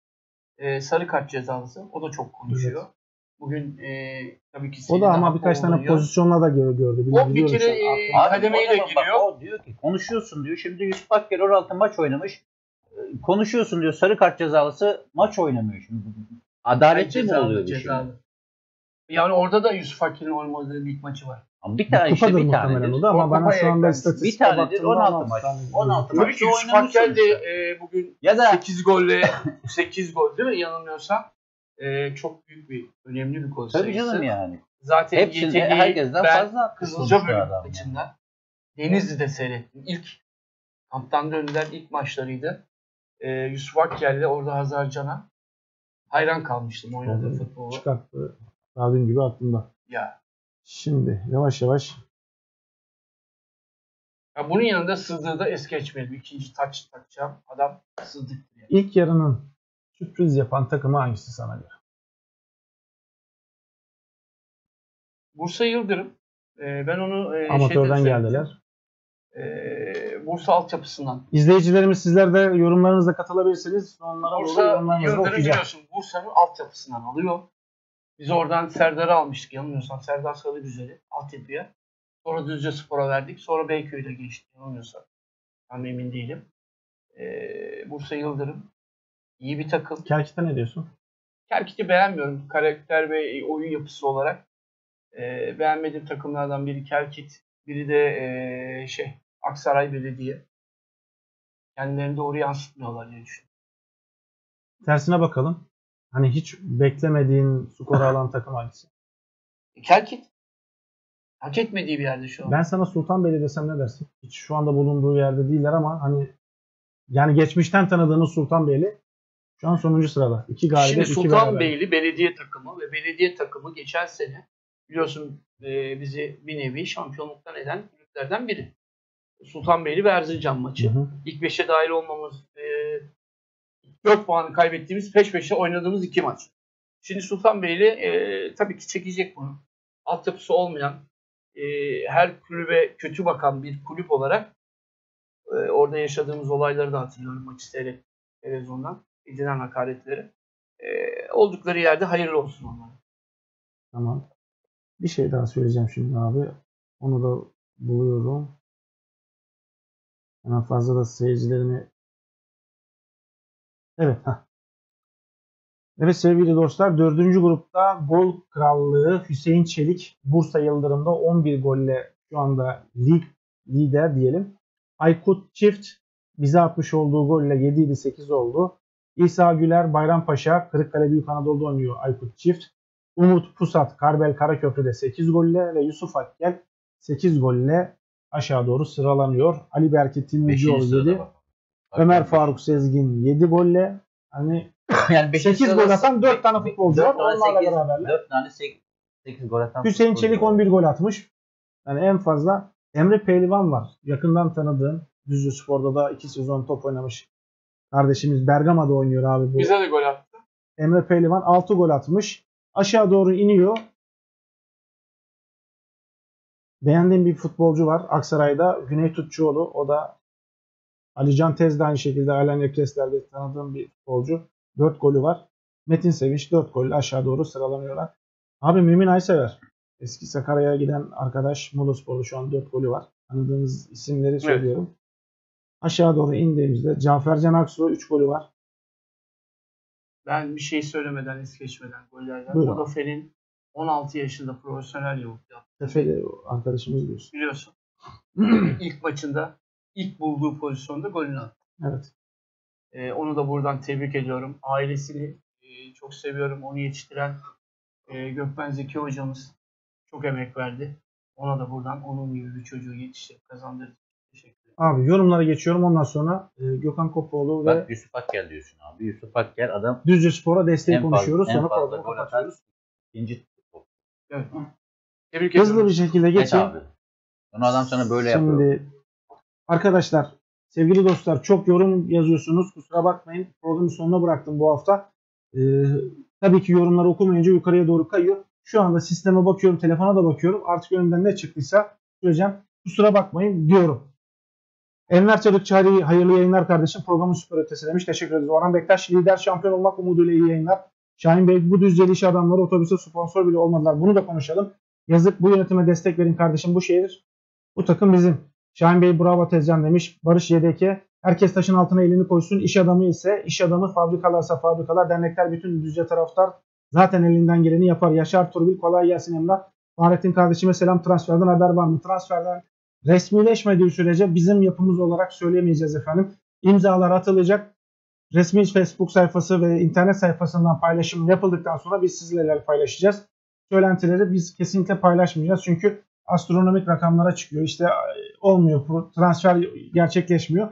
D: e, sarı kart cezalısı. O da çok konuşuyor. Bugün e, tabii ki
B: O da ama birkaç tane
D: oluyor.
B: pozisyonla da gör- gördü. Bili-
D: O bir
B: biliyoruz
D: kere, e, Kademeyle
C: bak,
D: giriyor.
C: o diyor ki konuşuyorsun diyor. Şimdi Yusuf Akgel 16 maç oynamış. Ee, Konuşuyorsun diyor. Sarı kart cezalısı maç oynamıyor şimdi. Adaletli mi oluyor
D: cezalı.
C: şimdi?
D: Yani orada da Yusuf Akil'in oynadığı bir maçı var.
C: Ama bir tane işte bir
B: muhtemelen
C: tanedir.
B: o da ama bana şu anda istatistiğe
C: Bir tanedir,
B: baktığımda
C: 16 maç.
B: tane
C: 16
B: gözüküyor.
C: maç.
D: Tabii ki Yusuf
C: oynamış
D: Akgel de
C: sonuçta.
D: e, bugün
C: Ya da
D: 8 golle 8 gol değil mi yanılmıyorsam? E, çok büyük bir önemli bir gol
C: tabii canım yani.
D: Zaten
C: Hepsinde
D: yeteneği
C: herkesten
D: ben
C: fazla
D: Kızılca bölüm
C: adam yani.
D: Denizli'de seyrettim. İlk kamptan döndüler ilk maçlarıydı. E, Yusuf Akgel'le orada Hazar Can'a hayran kalmıştım oynadığı futbolu.
B: Çıkarttı. Daha gibi aklımda.
D: Ya.
B: Şimdi yavaş yavaş
D: ya bunun yanında Sıddık'ı da es geçmeyelim. İkinci taç takacağım adam Sıddık. Yani.
B: ilk yarının sürpriz yapan takımı hangisi sana göre?
D: Bursa Yıldırım. E, ben onu e,
B: Amatörden
D: şeyde
B: geldiler.
D: E, Bursa altyapısından.
B: İzleyicilerimiz sizler de yorumlarınızla katılabilirsiniz. Onlara
D: Bursa Yıldırım
B: okuyacağım.
D: biliyorsun Bursa'nın altyapısından alıyor. Biz oradan Serdar'ı almıştık yanılmıyorsam. Serdar Salıgüzel'i altyapıya. Sonra Düzce Spor'a verdik. Sonra Beyköy'de geçti yanılmıyorsam. Tam emin değilim. Ee, Bursa Yıldırım iyi bir takım.
B: Kerkit'e ne diyorsun?
D: Kerkit'i beğenmiyorum. Karakter ve oyun yapısı olarak. Ee, beğenmediğim takımlardan biri Kerkit. Biri de ee, şey Aksaray Belediye. Kendilerini doğru yansıtmıyorlar diye düşünüyorum.
B: Tersine bakalım. Hani hiç beklemediğin skoru alan takım hangisi?
D: Kerkit hak etmediği bir yerde şu an.
B: Ben sana Sultanbeyli desem ne dersin? Hiç şu anda bulunduğu yerde değiller ama hani yani geçmişten tanıdığımız Sultanbeyli şu an sonuncu sırada. İki galibiyet,
D: Şimdi. Sultanbeyli belediye takımı ve belediye takımı geçen sene biliyorsun e, bizi bir nevi şampiyonluktan eden kulüplerden biri. Sultanbeyli ve Erzincan maçı.
B: Hı hı.
D: İlk 5'e dahil olmamız e, 4 puanı kaybettiğimiz peş peşe oynadığımız iki maç. Şimdi Sultanbeyli e, tabii ki çekecek bunu. Altyapısı olmayan, e, her kulübe kötü bakan bir kulüp olarak e, orada yaşadığımız olayları da hatırlıyorum maçı seyret televizyondan. Edilen hakaretleri. E, oldukları yerde hayırlı olsun onlara.
B: Tamam. Bir şey daha söyleyeceğim şimdi abi. Onu da buluyorum. Hemen fazla da seyircilerimi Evet. Heh. Evet sevgili dostlar dördüncü grupta gol krallığı Hüseyin Çelik Bursa Yıldırım'da 11 golle şu anda lig lider diyelim. Aykut Çift bize atmış olduğu golle 7 idi 8 oldu. İsa Güler Bayrampaşa Kırıkkale Büyük Anadolu'da oynuyor Aykut Çift. Umut Pusat Karbel Karaköprü'de 8 golle ve Yusuf Akgel 8 golle aşağı doğru sıralanıyor. Ali Berke
C: sırada
B: 7.
C: bak.
B: Ömer Faruk Sezgin 7 golle. Hani
C: yani beşinci
B: 8
C: sırada-
B: gol atan 4 tane futbolcu
C: dört
B: var.
C: tane
B: Onlarla
C: sekiz-
B: beraberler.
C: Dört tane 8, gol atan
B: Hüseyin Çelik
C: var.
B: 11 gol atmış. Yani en fazla Emre Pehlivan var. Yakından tanıdığım. Düzce Spor'da da 2 sezon top oynamış. Kardeşimiz Bergama'da oynuyor abi bu.
D: Bize de gol attı.
B: Emre Pehlivan 6 gol atmış. Aşağı doğru iniyor. Beğendiğim bir futbolcu var. Aksaray'da Güney Tutçuoğlu. O da Alican Tez de aynı şekilde Alen Ekesler'de tanıdığım bir futbolcu. 4 golü var. Metin Sevinç 4 golle aşağı doğru sıralanıyorlar. Abi Mümin Aysever. Eski Sakarya'ya giden arkadaş Muğla şu an 4 golü var. Tanıdığınız isimleri söylüyorum. Aşağı doğru indiğimizde Cafer Can Aksu 3 golü var.
D: Ben bir şey söylemeden, es geçmeden gollerden.
B: Buyurun.
D: Odofer'in 16 yaşında profesyonel yol yaptı.
B: Tefeli arkadaşımız diyorsun.
D: Biliyorsun. ilk maçında ilk bulduğu pozisyonda golünü attı.
B: Evet.
D: Ee, onu da buradan tebrik ediyorum. Ailesini e, çok seviyorum. Onu yetiştiren e, Gökmen Zeki hocamız çok emek verdi. Ona da buradan onun gibi bir çocuğu yetiştirip kazandırdı. Teşekkür ederim.
B: Abi yorumlara geçiyorum. Ondan sonra e, Gökhan Kopoğlu ve
C: Bak Yusuf Akgel diyorsun abi. Yusuf Akgel adam
B: Düzce Spor'a desteği
C: en fazla,
B: konuşuyoruz.
C: en
B: Sonra
C: fazla
B: programı
C: gol atan
B: kapatıyoruz.
C: ikinci.
D: Evet. Tebrik
B: Hızlı
D: ediyorum.
B: bir şekilde
C: Geç
B: geçeyim.
C: abi. Sonra adam sana böyle yapıyor.
B: Şimdi arkadaşlar sevgili dostlar çok yorum yazıyorsunuz. Kusura bakmayın. Programın sonuna bıraktım bu hafta. Ee, tabii ki yorumları okumayınca yukarıya doğru kayıyor. Şu anda sisteme bakıyorum, telefona da bakıyorum. Artık önümden ne çıktıysa söyleyeceğim. Kusura bakmayın diyorum. Enver Çalıkçıhari hayırlı yayınlar kardeşim. Programın süper ötesi demiş. Teşekkür ederiz. Orhan Bektaş lider şampiyon olmak umuduyla iyi yayınlar. Şahin Bey bu düzceli iş adamları otobüse sponsor bile olmadılar. Bunu da konuşalım. Yazık bu yönetime destek verin kardeşim. Bu şehir bu takım bizim. Şahin Bey bravo Tezcan demiş. Barış YDK. Herkes taşın altına elini koysun. İş adamı ise iş adamı fabrikalarsa fabrikalar. Dernekler bütün düzce taraftar. Zaten elinden geleni yapar. Yaşar Turbil kolay gelsin Emrah. Fahrettin kardeşime selam. Transferden haber var mı? Transferden resmileşmediği sürece bizim yapımız olarak söyleyemeyeceğiz efendim. İmzalar atılacak. Resmi Facebook sayfası ve internet sayfasından paylaşım yapıldıktan sonra biz sizlerle paylaşacağız. Söylentileri biz kesinlikle paylaşmayacağız. Çünkü astronomik rakamlara çıkıyor. İşte olmuyor. Transfer gerçekleşmiyor.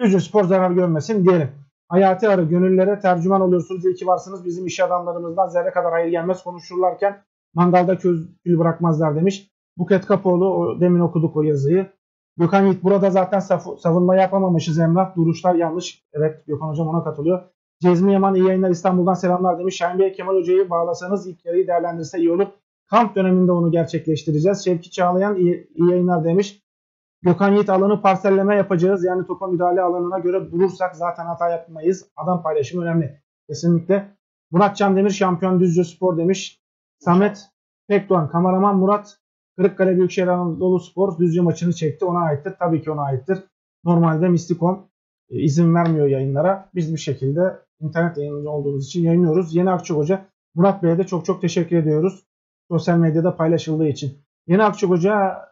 B: Düzce Spor zarar görmesin diyelim. Hayati arı gönüllere tercüman oluyorsunuz. İyi ki varsınız. Bizim iş adamlarımızdan zerre kadar hayır gelmez konuşurlarken mangalda köz kül bırakmazlar demiş. Buket Kapoğlu o, demin okuduk o yazıyı. Gökhan Yiğit burada zaten savunma yapamamışız Emrah. Duruşlar yanlış. Evet Gökhan Hocam ona katılıyor. Cezmi Yaman iyi yayınlar İstanbul'dan selamlar demiş. Şahin Bey Kemal Hoca'yı bağlasanız ilk yarıyı değerlendirse iyi olur. Kamp döneminde onu gerçekleştireceğiz. Şevki Çağlayan iyi, iyi yayınlar demiş. Gökhan Yiğit alanı parselleme yapacağız. Yani topa müdahale alanına göre bulursak zaten hata yapmayız. Adam paylaşımı önemli. Kesinlikle. Murat Çamdemir şampiyon Düzce Spor demiş. Samet Pekdoğan kameraman Murat Kırıkkale Büyükşehir Anadolu Spor Düzce maçını çekti. Ona aittir. Tabii ki ona aittir. Normalde Mistikon e, izin vermiyor yayınlara. Biz bir şekilde internet yayıncı olduğumuz için yayınlıyoruz. Yeni Akçak Hoca Murat Bey'e de çok çok teşekkür ediyoruz. Sosyal medyada paylaşıldığı için. Yeni Akçak Hoca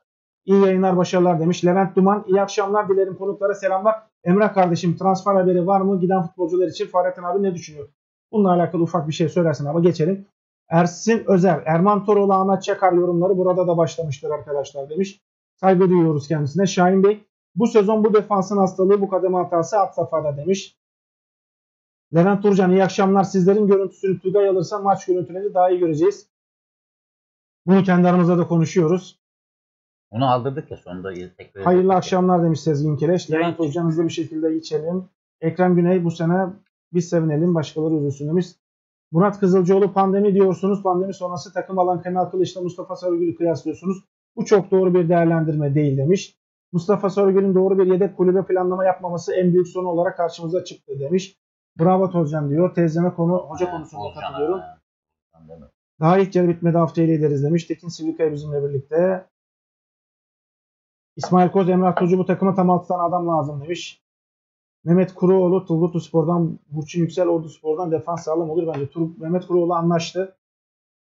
B: iyi yayınlar başarılar demiş. Levent Duman iyi akşamlar dilerim konuklara selamlar. Emrah kardeşim transfer haberi var mı? Giden futbolcular için Fahrettin abi ne düşünüyor? Bununla alakalı ufak bir şey söylersin ama geçelim. Ersin Özer, Erman Toroğlu, Ahmet Çakar yorumları burada da başlamıştır arkadaşlar demiş. Saygı duyuyoruz kendisine. Şahin Bey, bu sezon bu defansın hastalığı bu kademe hatası at safhada demiş. Levent Turcan iyi akşamlar. Sizlerin görüntüsünü Tugay alırsa maç görüntülerini daha iyi göreceğiz. Bunu kendi aramızda da konuşuyoruz.
C: Onu aldırdık ya sonunda tekrar.
B: Hayırlı akşamlar demiş Sezgin.
D: Yayın
B: Levent hızlı bir şekilde geçelim. Ekrem Güney bu sene biz sevinelim başkaları üzülsün demiş. Murat Kızılcıoğlu pandemi diyorsunuz. Pandemi sonrası takım alan Kemal Kılıç'la Mustafa Sarıgül'ü kıyaslıyorsunuz. Bu çok doğru bir değerlendirme değil demiş. Mustafa Sarıgül'ün doğru bir yedek kulübe planlama yapmaması en büyük sorun olarak karşımıza çıktı demiş. Bravo Tozcan diyor. Tezleme konu hoca konusunda katılıyorum. Daha ilk yarı bitmedi haftaya lideriz demiş. Tekin Sivrikkaya bizimle birlikte. İsmail Koz, Emrah Tuğcu bu takıma tam 6 tane adam lazım demiş. Mehmet Kuruoğlu, Turgutlu Spor'dan, Burçin Yüksel Ordu Spor'dan defans sağlam olur bence. Tur Mehmet Kuruoğlu anlaştı.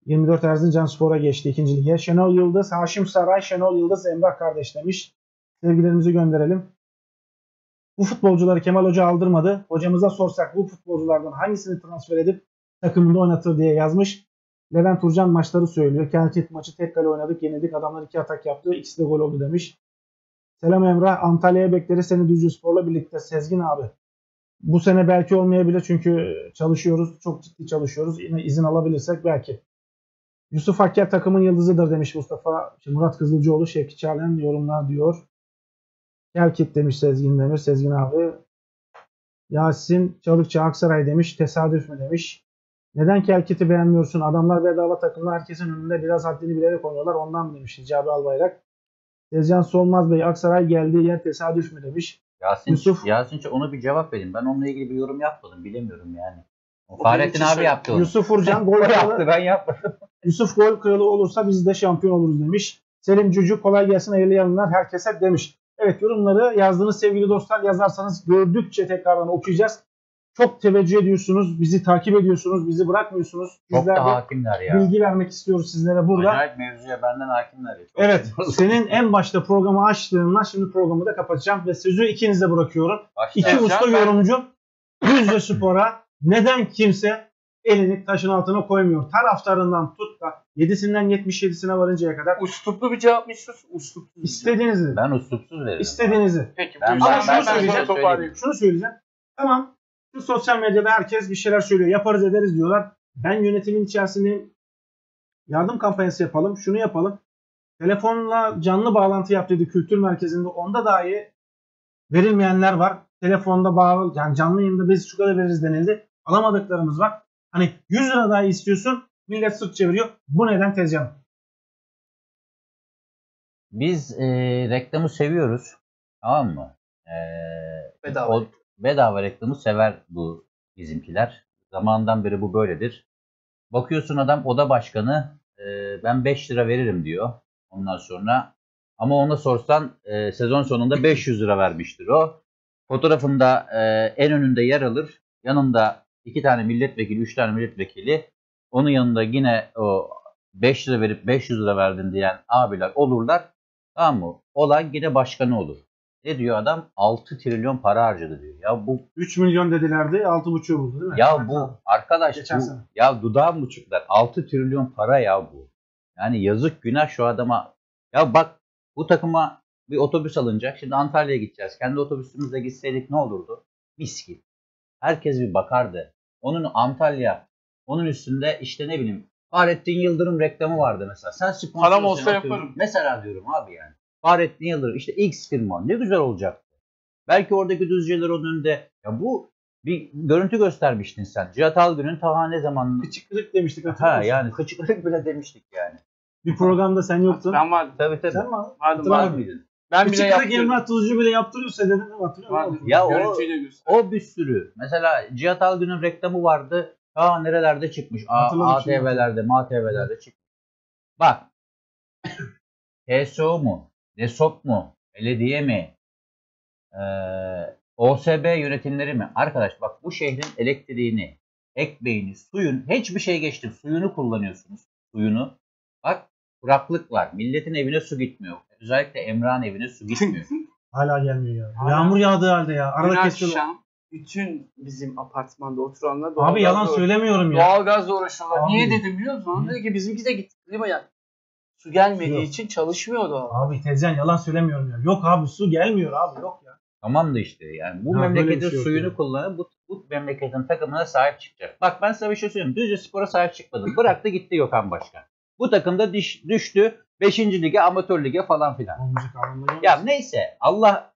B: 24 Erzincan Spor'a geçti ikinci lige. Şenol Yıldız, Haşim Saray, Şenol Yıldız, Emrah kardeş demiş. Sevgilerimizi gönderelim. Bu futbolcuları Kemal Hoca aldırmadı. Hocamıza sorsak bu futbolculardan hangisini transfer edip takımında oynatır diye yazmış. Levent Urcan maçları söylüyor. Kelkit maçı tek kale oynadık, yenildik. Adamlar iki atak yaptı. İkisi de gol oldu demiş. Selam Emrah. Antalya'ya bekleriz seni Düzce Spor'la birlikte. Sezgin abi. Bu sene belki olmayabilir çünkü çalışıyoruz. Çok ciddi çalışıyoruz. Yine izin alabilirsek belki. Yusuf Hakker takımın yıldızıdır demiş Mustafa. Şimdi Murat Kızılcıoğlu, Şevki Çağlayan yorumlar diyor. Kelkit demiş Sezgin Demir. Sezgin abi. Yasin Çalıkçı Aksaray demiş. Tesadüf mü demiş. Neden Kelkit'i beğenmiyorsun? Adamlar bedava takımlar herkesin önünde biraz haddini bilerek oynuyorlar. Ondan mı demiş Hicabi Albayrak. Tezcan Solmaz Bey Aksaray geldiği yer tesadüf mü demiş.
C: Yasin,
B: Yusuf-
C: Yasin ona bir cevap vereyim. Ben onunla ilgili bir yorum yapmadım. Bilemiyorum yani. O Fahrettin abi yaptı onu.
B: Yusuf Urcan gol kralı,
C: yaptı ben yapmadım.
B: Yusuf gol kralı olursa biz de şampiyon oluruz demiş. Selim Cücü kolay gelsin hayırlı yayınlar herkese demiş. Evet yorumları yazdığınız sevgili dostlar yazarsanız gördükçe tekrardan okuyacağız. Çok teveccüh ediyorsunuz, bizi takip ediyorsunuz, bizi bırakmıyorsunuz.
C: Çok
B: Bizler
C: da hakimler ya.
B: bilgi vermek istiyoruz sizlere burada.
C: Acayip mevzuya benden hakimler ya. Çok
B: Evet, senin en başta programı açtığından şimdi programı da kapatacağım ve sözü ikinize bırakıyorum.
C: Başta-
B: İki usta
D: ben-
B: yorumcu Düzce Spor'a neden kimse elini taşın altına koymuyor? Taraftarından tut da 7'sinden 77'sine varıncaya kadar
D: Usluplu bir cevap mı istiyorsun? Usluplu bir cevap.
B: istediğinizi,
C: Ben uslupsuz veririm.
B: istediğinizi.
D: Peki
C: Ben-
D: buyur.
B: ben-
D: Ben,
B: ben
D: ben,
B: söyleyeceğim,
D: sonra toparlayayım.
B: Şunu söyleyeceğim. Tamam. Şu sosyal medyada herkes bir şeyler söylüyor. Yaparız ederiz diyorlar. Ben yönetimin içerisindeyim. Yardım kampanyası yapalım. Şunu yapalım. Telefonla canlı bağlantı yap dedi kültür merkezinde. Onda dahi verilmeyenler var. Telefonda bağlı yani canlı yayında biz şu kadar veririz denildi. Alamadıklarımız var. Hani 100 lira daha istiyorsun. Millet sırt çeviriyor. Bu neden tezcan?
C: Biz e, reklamı seviyoruz. Tamam mı? E,
D: Bedava.
C: o- bedava reklamı sever bu bizimkiler. Zamandan beri bu böyledir. Bakıyorsun adam oda başkanı e, ben 5 lira veririm diyor. Ondan sonra ama ona sorsan e, sezon sonunda 500 lira vermiştir o. Fotoğrafında e, en önünde yer alır. Yanında iki tane milletvekili, üç tane milletvekili. Onun yanında yine o 5 lira verip 500 lira verdin diyen abiler olurlar. Tamam mı? Olan yine başkanı olur. Ne diyor adam? 6 trilyon para harcadı diyor. Ya bu
B: 3 milyon dedilerdi. 6,5'u buldu değil mi?
C: ya bu arkadaş
B: Geçen
C: bu
B: sene.
C: ya dudağım buçuklar 6 trilyon para ya bu. Yani yazık günah şu adama. Ya bak bu takıma bir otobüs alınacak. Şimdi Antalya'ya gideceğiz. Kendi otobüsümüzle gitseydik ne olurdu? Mis gibi. Herkes bir bakardı. Onun Antalya onun üstünde işte ne bileyim Fahrettin Yıldırım reklamı vardı mesela. Sen sponsor
D: Param olsa yaparım.
C: Mesela diyorum abi yani. Fahrettin Yıldırım işte X firma ne güzel olacaktı. Belki oradaki düzceler onun önünde. Ya bu bir görüntü göstermiştin sen. Cihat Algün'ün ta ne zaman
B: Küçüklük demiştik hatırlıyor
C: ha
B: musun?
C: yani hıçkırık bile demiştik yani.
B: Bir programda sen yoktun.
D: Ben vardım.
C: Tabii tabii.
B: Sen mi?
D: Vardım
C: Var
B: Hatırlamadım.
D: vardım.
C: mıydın?
D: Ben bile
B: Küçüklük
D: yaptım.
B: Emrah Tuzcu bile yaptırıyorsa dedim mi hatırlıyor
D: Vardım.
B: musun?
C: Ya o-
D: Görüntüyü de göster.
C: O bir sürü. Mesela Cihat Algün'ün reklamı vardı. Aa nerelerde çıkmış? A,
B: Hatırladım şimdi.
C: ATV'lerde, MATV'lerde çıkmış. Bak. TSO mu? DESOP mu? Belediye mi? Ee, OSB yönetimleri mi? Arkadaş bak bu şehrin elektriğini, ekmeğini, suyun, hiçbir şey geçtim. Suyunu kullanıyorsunuz. Suyunu. Bak kuraklık var. Milletin evine su gitmiyor. Özellikle Emrah'ın evine su gitmiyor.
B: Hala gelmiyor ya.
D: Hala.
B: Yağmur yağdığı halde ya. Arada kesiyorlar.
D: akşam bütün bizim apartmanda oturanlar
B: Abi
D: doğalgazla
B: yalan
D: uğraş-
B: söylemiyorum ya.
D: Doğalgazla uğraşıyorlar.
B: Abi.
D: Niye dedim biliyor musun? Onlar
B: Niye?
D: dedi ki bizimki de gitti. Klima ya. Su gelmediği
B: Yok.
D: için çalışmıyor doğal.
B: Abi tezcan yalan söylemiyorum ya. Yok abi su gelmiyor abi yok ya.
C: Tamam da işte yani bu
B: Ya böyle bir
C: memleketin
B: şey yok
C: suyunu
B: ya.
C: kullanıp bu, bu memleketin takımına sahip çıkacak. Bak ben size bir şey söyleyeyim. Düzce Spor'a sahip çıkmadı. Bıraktı gitti Gökhan Başkan. Bu takım da diş, düştü 5. lige, amatör lige falan filan.
B: Olmayacak anlamda
C: Ya neyse Allah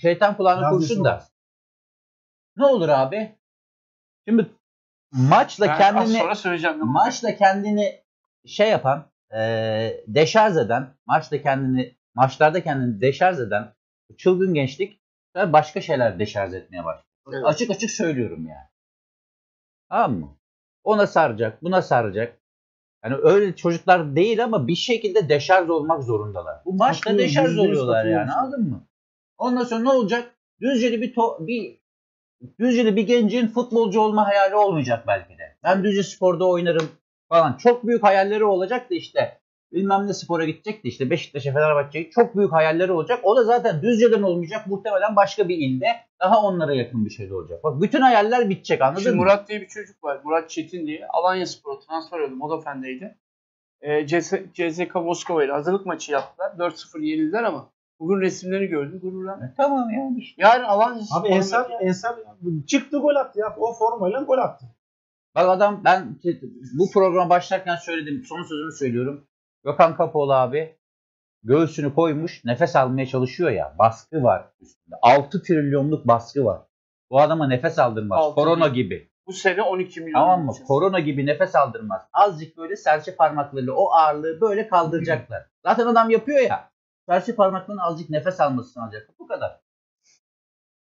C: şeytan kulağını
B: Biraz
C: kurşun
B: yaşa
C: da. Ne olur abi? Şimdi maçla
D: Ben az
C: kendini
D: sonra söyleyeceğim.
C: maçla kendini şey yapan, e, deşarj eden, maçta kendini maçlarda kendini deşarj eden çılgın gençlik başka şeyler deşarj etmeye başladı.
D: Evet.
C: Açık açık söylüyorum yani. Tamam mı? Ona saracak, buna saracak. Yani öyle çocuklar değil ama bir şekilde deşarj olmak zorundalar. Bu maçta
B: Katılıyorum,
C: deşarj oluyorlar yani anladın mı? Ondan sonra ne olacak? Düzceli bir, to- bir Düzceli bir gencin futbolcu olma hayali olmayacak belki de. Ben Düzce Spor'da oynarım falan. Çok büyük hayalleri olacak da işte bilmem ne spora gidecek de işte Beşiktaş'a Fenerbahçe'ye çok büyük hayalleri olacak. O da zaten Düzce'den olmayacak. Muhtemelen başka bir ilde daha onlara yakın bir şey olacak. Bak bütün hayaller bitecek anladın
D: Şimdi
C: mı?
D: Murat diye bir çocuk var. Murat Çetin diye. Alanya Spor'a transfer oldu. Modafen'deydi. E, CS, CSK Moskova ile hazırlık maçı yaptılar. 4-0 yenildiler ama bugün resimlerini gördüm. Gururlandım.
C: E, Tamam yani işte.
D: Yarın Alanya
B: Abi
D: Spor'un-
B: Ensar, Ensar çıktı gol attı ya. O formayla gol attı.
C: Bak adam ben bu programa başlarken söyledim. Son sözümü söylüyorum. Gökhan Kapoğlu abi göğsünü koymuş nefes almaya çalışıyor ya. Baskı var üstünde. 6 trilyonluk baskı var. Bu adama nefes aldırmaz.
D: Altı
C: Korona
D: milyon.
C: gibi.
D: Bu sene 12 milyon.
C: Tamam mı?
D: alacağız.
C: Korona gibi nefes aldırmaz. Azıcık böyle serçe parmaklarıyla o ağırlığı böyle kaldıracaklar. Zaten adam yapıyor ya. Serçe parmaklarına azıcık nefes almasını alacak. Bu kadar.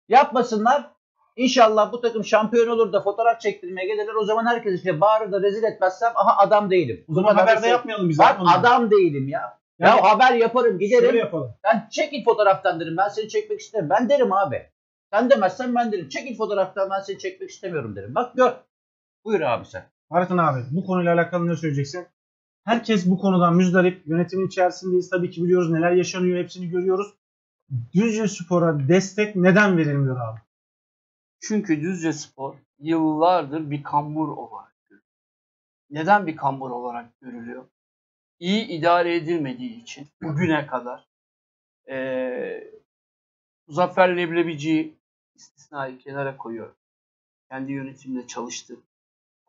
C: Yapmasınlar. İnşallah bu takım şampiyon olur da fotoğraf çektirmeye gelirler. O zaman herkes işte bağırır da rezil etmezsem aha adam değilim.
B: O zaman haberde
C: şey-
B: yapmayalım biz.
C: Ben adam değilim ya.
B: Yani
C: ya haber yaparım giderim.
B: Yapalım.
C: Sen çekil fotoğraftan derim. Ben seni çekmek istemiyorum. Ben derim abi. Sen demezsen ben derim. Çekil fotoğraftan ben seni çekmek istemiyorum derim. Bak gör. Buyur abi sen.
B: Fahrettin abi bu konuyla alakalı ne söyleyeceksin? Herkes bu konudan müzdarip. Yönetimin içerisindeyiz. Tabii ki biliyoruz neler yaşanıyor. Hepsini görüyoruz. Düzce Spor'a destek neden verilmiyor abi?
D: Çünkü Düzce Spor yıllardır bir kambur olarak görülüyor. Neden bir kambur olarak görülüyor? İyi idare edilmediği için bugüne kadar eee Muzaffer Leblebici'yi istisnai kenara koyuyorum. Kendi yönetimde çalıştı.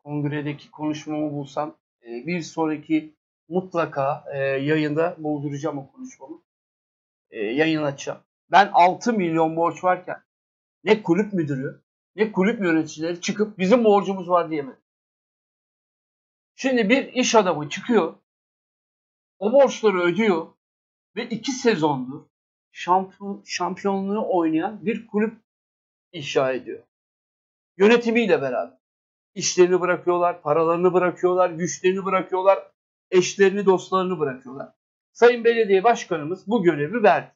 D: Kongredeki konuşmamı bulsam eee, bir sonraki mutlaka eee, yayında bulduracağım o konuşmamı. Eee, yayın açacağım. Ben 6 milyon borç varken ne kulüp müdürü ne kulüp yöneticileri çıkıp bizim borcumuz var diyemedi. Şimdi bir iş adamı çıkıyor, o borçları ödüyor ve iki sezondur şampiyon, şampiyonluğu oynayan bir kulüp inşa ediyor. Yönetimiyle beraber. İşlerini bırakıyorlar, paralarını bırakıyorlar, güçlerini bırakıyorlar, eşlerini, dostlarını bırakıyorlar. Sayın Belediye Başkanımız bu görevi verdi.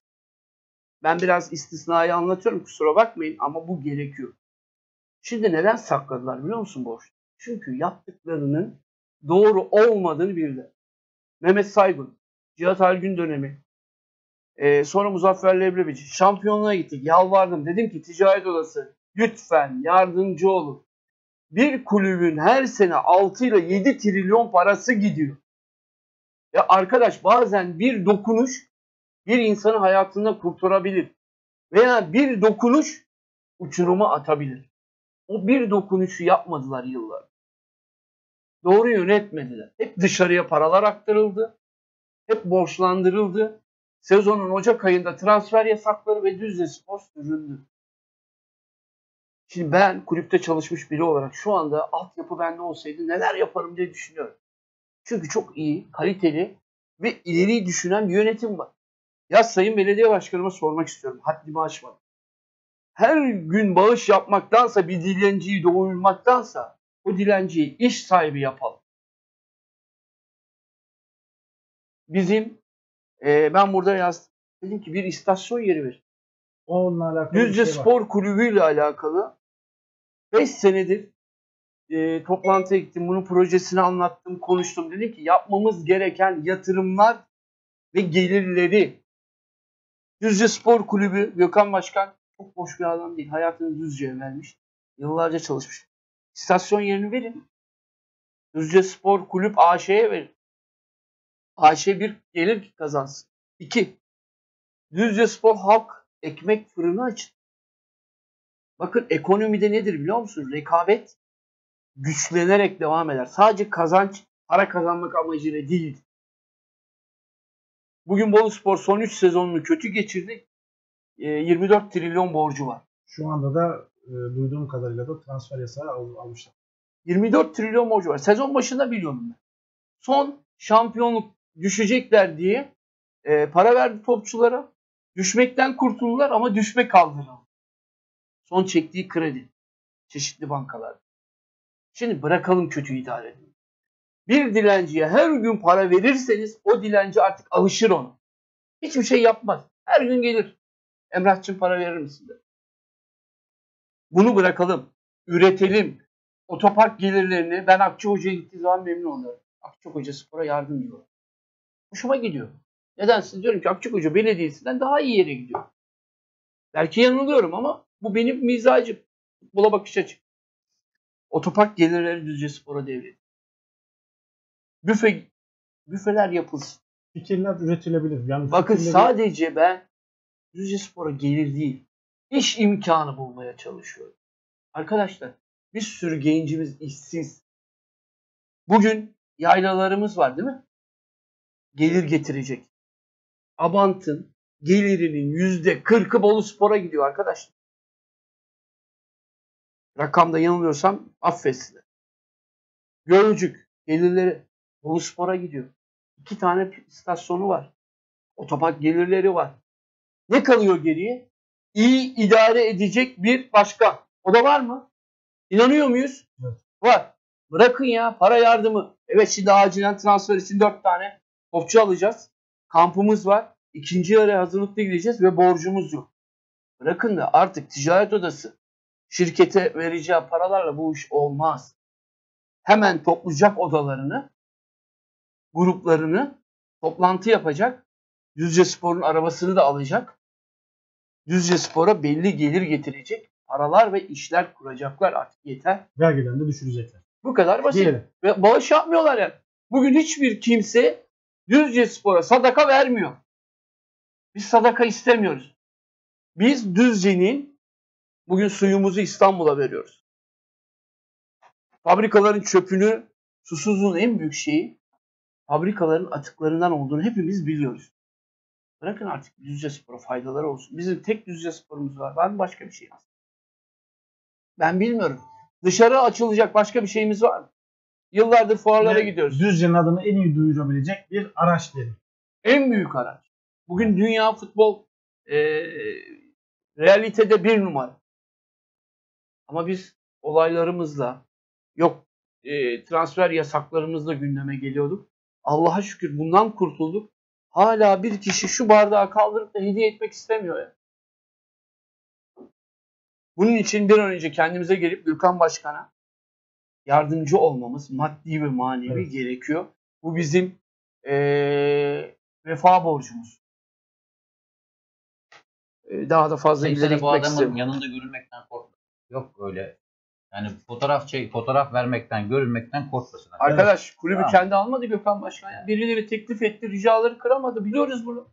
D: Ben biraz istisnayı anlatıyorum kusura bakmayın ama bu gerekiyor. Şimdi neden sakladılar biliyor musun borç? Çünkü yaptıklarının doğru olmadığını bildiler. Mehmet Saygun, Cihat Algün dönemi, ee, sonra Muzaffer Leblebici. Şampiyonluğa gittik. Yalvardım. Dedim ki ticaret odası lütfen yardımcı olun. Bir kulübün her sene 6 ile 7 trilyon parası gidiyor. Ya arkadaş bazen bir dokunuş bir insanı hayatında kurtarabilir. Veya bir dokunuş uçuruma atabilir. O bir dokunuşu yapmadılar yıllar. Doğru yönetmediler. Hep dışarıya paralar aktarıldı. Hep borçlandırıldı. Sezonun Ocak ayında transfer yasakları ve Düzce Spor sürüldü. Şimdi ben kulüpte çalışmış biri olarak şu anda altyapı bende olsaydı neler yaparım diye düşünüyorum. Çünkü çok iyi, kaliteli ve ileri düşünen bir yönetim var. Ya Sayın Belediye Başkanıma sormak istiyorum. Haddimi aşmadım. Her gün bağış yapmaktansa bir dilenciyi doyurmaktansa o dilenciyi iş sahibi yapalım. Bizim e, ben burada yazdım. Dedim ki bir istasyon yeri ver.
B: Onunla alakalı bir
D: Düzce
B: şey var.
D: Spor Kulübü ile alakalı 5 senedir e, toplantıya gittim. Bunun projesini anlattım, konuştum. Dedim ki yapmamız gereken yatırımlar ve gelirleri. Düzce Spor Kulübü Gökhan Başkan çok boş bir adam değil. Hayatını Düzce'ye vermiş. Yıllarca çalışmış. İstasyon yerini verin. Düzce Spor Kulüp AŞ'ye verin. AŞ bir gelir kazansın. İki. Düzce Spor Halk ekmek fırını açın. Bakın ekonomide nedir biliyor musunuz? Rekabet güçlenerek devam eder. Sadece kazanç, para kazanmak amacıyla değil. Bugün Bolu Spor son 3 sezonunu kötü geçirdi. E, 24 trilyon borcu var.
B: Şu anda da e, duyduğum kadarıyla da transfer yasağı al, almışlar.
D: 24 trilyon borcu var. Sezon başında biliyordum ben. Son şampiyonluk düşecekler diye e, para verdi topçulara. Düşmekten kurtuldular ama düşme kaldırıldı. Son çektiği kredi. Çeşitli bankalar. Şimdi bırakalım kötü idare edin. Bir dilenciye her gün para verirseniz o dilenci artık alışır ona. Hiçbir şey yapmaz. Her gün gelir. Emrah'cığım para verir misin? der. Bunu bırakalım. Üretelim. Otopark gelirlerini ben Akçı Hoca'ya gittiği zaman memnun oluyorum. Akçı Hoca spora yardımcı oluyor. Hoşuma gidiyor. Nedense diyorum ki Akçı Hoca belediyesinden daha iyi yere gidiyor. Belki yanılıyorum ama bu benim mizacım. Futbola bakış açım. Otopark gelirleri Düzce Spor'a devredildi. Büfe, büfeler yapılsın.
B: Fikirler üretilebilir. Yani
D: Bakın
B: fikirleri-
D: sadece ben Düzce Spor'a gelir değil, iş imkanı bulmaya çalışıyorum. Arkadaşlar bir sürü gencimiz işsiz. Bugün yaylalarımız var değil mi? Gelir getirecek. Abant'ın gelirinin yüzde kırkı Bolu Spor'a gidiyor arkadaşlar. Rakamda yanılıyorsam affetsinler. Gölcük gelirleri Bolu Spor'a gidiyor. İki tane istasyonu var. Otopark gelirleri var. Ne kalıyor geriye? İyi idare edecek bir başkan. O da var mı? İnanıyor muyuz?
B: Evet.
D: Var. Bırakın ya para yardımı. Evet şimdi acilen transfer için dört tane topçu alacağız. Kampımız var. İkinci yarı hazırlıklı gideceğiz ve borcumuz yok. Bırakın da artık ticaret odası şirkete vereceği paralarla bu iş olmaz. Hemen toplayacak odalarını, gruplarını, toplantı yapacak. Düzce Spor'un arabasını da alacak. Düzce Spor'a belli gelir getirecek paralar ve işler kuracaklar artık yeter.
B: vergiden de düşürecekler.
D: Bu kadar basit.
B: Diyelim.
D: Ve bağış yapmıyorlar yani. Bugün hiçbir kimse Düzce Spor'a sadaka vermiyor. Biz sadaka istemiyoruz. Biz Düzce'nin bugün suyumuzu İstanbul'a veriyoruz. Fabrikaların çöpünü, susuzluğun en büyük şeyi fabrikaların atıklarından olduğunu hepimiz biliyoruz. Bırakın artık Düzce Spor'a faydaları olsun. Bizim tek Düzce Spor'umuz var. Mı başka bir şey? Ben bilmiyorum. Dışarı açılacak başka bir şeyimiz var mı? Yıllardır fuarlara
B: Ve
D: gidiyoruz.
B: Düzce'nin adını en iyi duyurabilecek bir araç diyelim.
D: En büyük araç. Bugün dünya futbol e, realitede bir numara. Ama biz olaylarımızla yok e, transfer yasaklarımızla gündeme geliyorduk. Allah'a şükür bundan kurtulduk. Hala bir kişi şu bardağı kaldırıp da hediye etmek istemiyor ya. Bunun için bir an önce kendimize gelip Gürkan Başkan'a yardımcı olmamız maddi ve manevi
B: Evet.
D: gerekiyor. Bu bizim eee, vefa borcumuz. Daha da fazla ileri gitmek istemiyorum.
C: yanında görülmekten korkmasın. Yok öyle. Yani fotoğraf şey, fotoğraf vermekten, görülmekten korkmasın.
D: Arkadaş kulübü
C: Tamam.
D: kendi almadı Gökhan Başkan. ya. Birileri teklif etti, ricaları kıramadı. Biliyoruz bunu.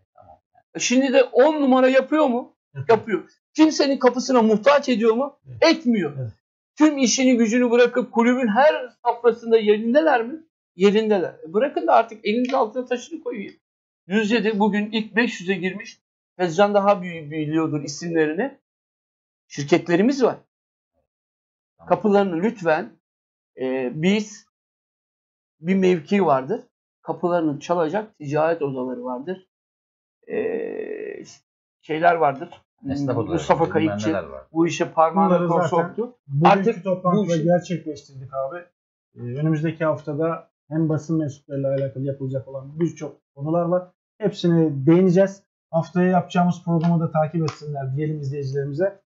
D: E Şimdi de 10 numara yapıyor mu? Yapıyor. Kimsenin kapısına muhtaç ediyor mu? Etmiyor.
B: Evet.
D: Tüm işini gücünü bırakıp kulübün her safhasında yerindeler mi? Yerindeler. E Bırakın da artık eliniz altına taşını koyayım. Düzce'de bugün ilk 500'e girmiş. Tezcan daha büyük biliyordur isimlerini. Şirketlerimiz var. Kapılarını lütfen e, biz bir mevki vardır. Kapılarını çalacak ticaret odaları vardır. E, şeyler vardır.
C: Esnaf odaları,
D: Mustafa Kayıkçı bu işe parmağını
B: zaten-
D: soktu. Artık bu işi-
B: gerçekleştirdik abi. Ee, önümüzdeki haftada hem basın mensuplarıyla alakalı yapılacak olan birçok konular var. Hepsini değineceğiz. Haftaya yapacağımız programı da takip etsinler diyelim izleyicilerimize.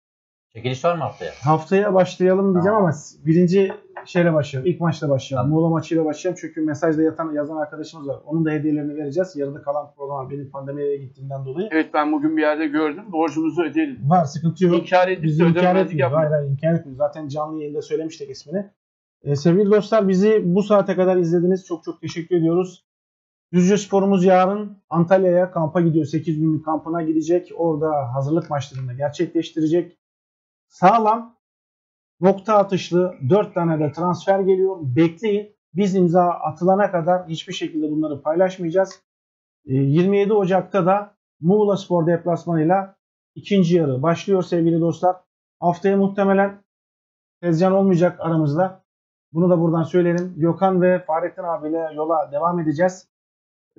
C: Çekiliş var mı haftaya?
B: Haftaya başlayalım diyeceğim
C: Tamam.
B: ama birinci şeyle başlayalım. İlk maçla başlayalım.
C: Tamam.
B: Muğla maçıyla başlayalım. Çünkü mesajda yatan, yazan arkadaşımız var. Onun da hediyelerini vereceğiz. Yarıda kalan programa benim pandemiye gittiğimden dolayı.
D: Evet ben bugün bir yerde gördüm. Borcumuzu ödeyelim.
B: Var sıkıntı yok.
D: İnkar edip
B: Biz inkar etmiyoruz. Hayır hayır inkar etmiyoruz. Zaten canlı yayında söylemiştik ismini. Ee, sevgili dostlar bizi bu saate kadar izlediniz. Çok çok teşekkür ediyoruz. Düzce Spor'umuz yarın Antalya'ya kampa gidiyor. 8 günlük kampına gidecek. Orada hazırlık maçlarını gerçekleştirecek. Sağlam, nokta atışlı 4 tane de transfer geliyor. Bekleyin. Biz imza atılana kadar hiçbir şekilde bunları paylaşmayacağız. Ee, 27 Ocak'ta da Muğla Spor deplasmanıyla ikinci yarı başlıyor sevgili dostlar. Haftaya muhtemelen Tezcan olmayacak aramızda. Bunu da buradan söyleyelim. Gökhan ve Fahrettin abiyle yola devam edeceğiz.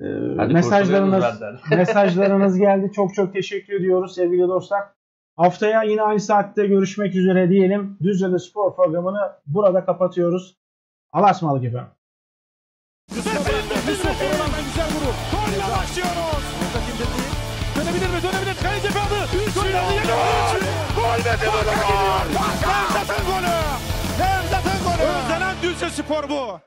B: Ee,
C: Hadi
B: mesajlarınız mesajlarınız geldi. Çok çok teşekkür ediyoruz sevgili dostlar. Haftaya yine aynı saatte görüşmek üzere diyelim. Düzce'de spor programını burada kapatıyoruz. Allah'a ısmarladık efendim.
A: Yusuf oralardan güzel vuruş. Golle başlıyoruz. Dönebilir mi? Dönebilir. Kaleci. Gönderdi. Gol! Ve gol! Nevzat'ın golü! Nevzat'ın golü! Özlenen Düzce Spor bu.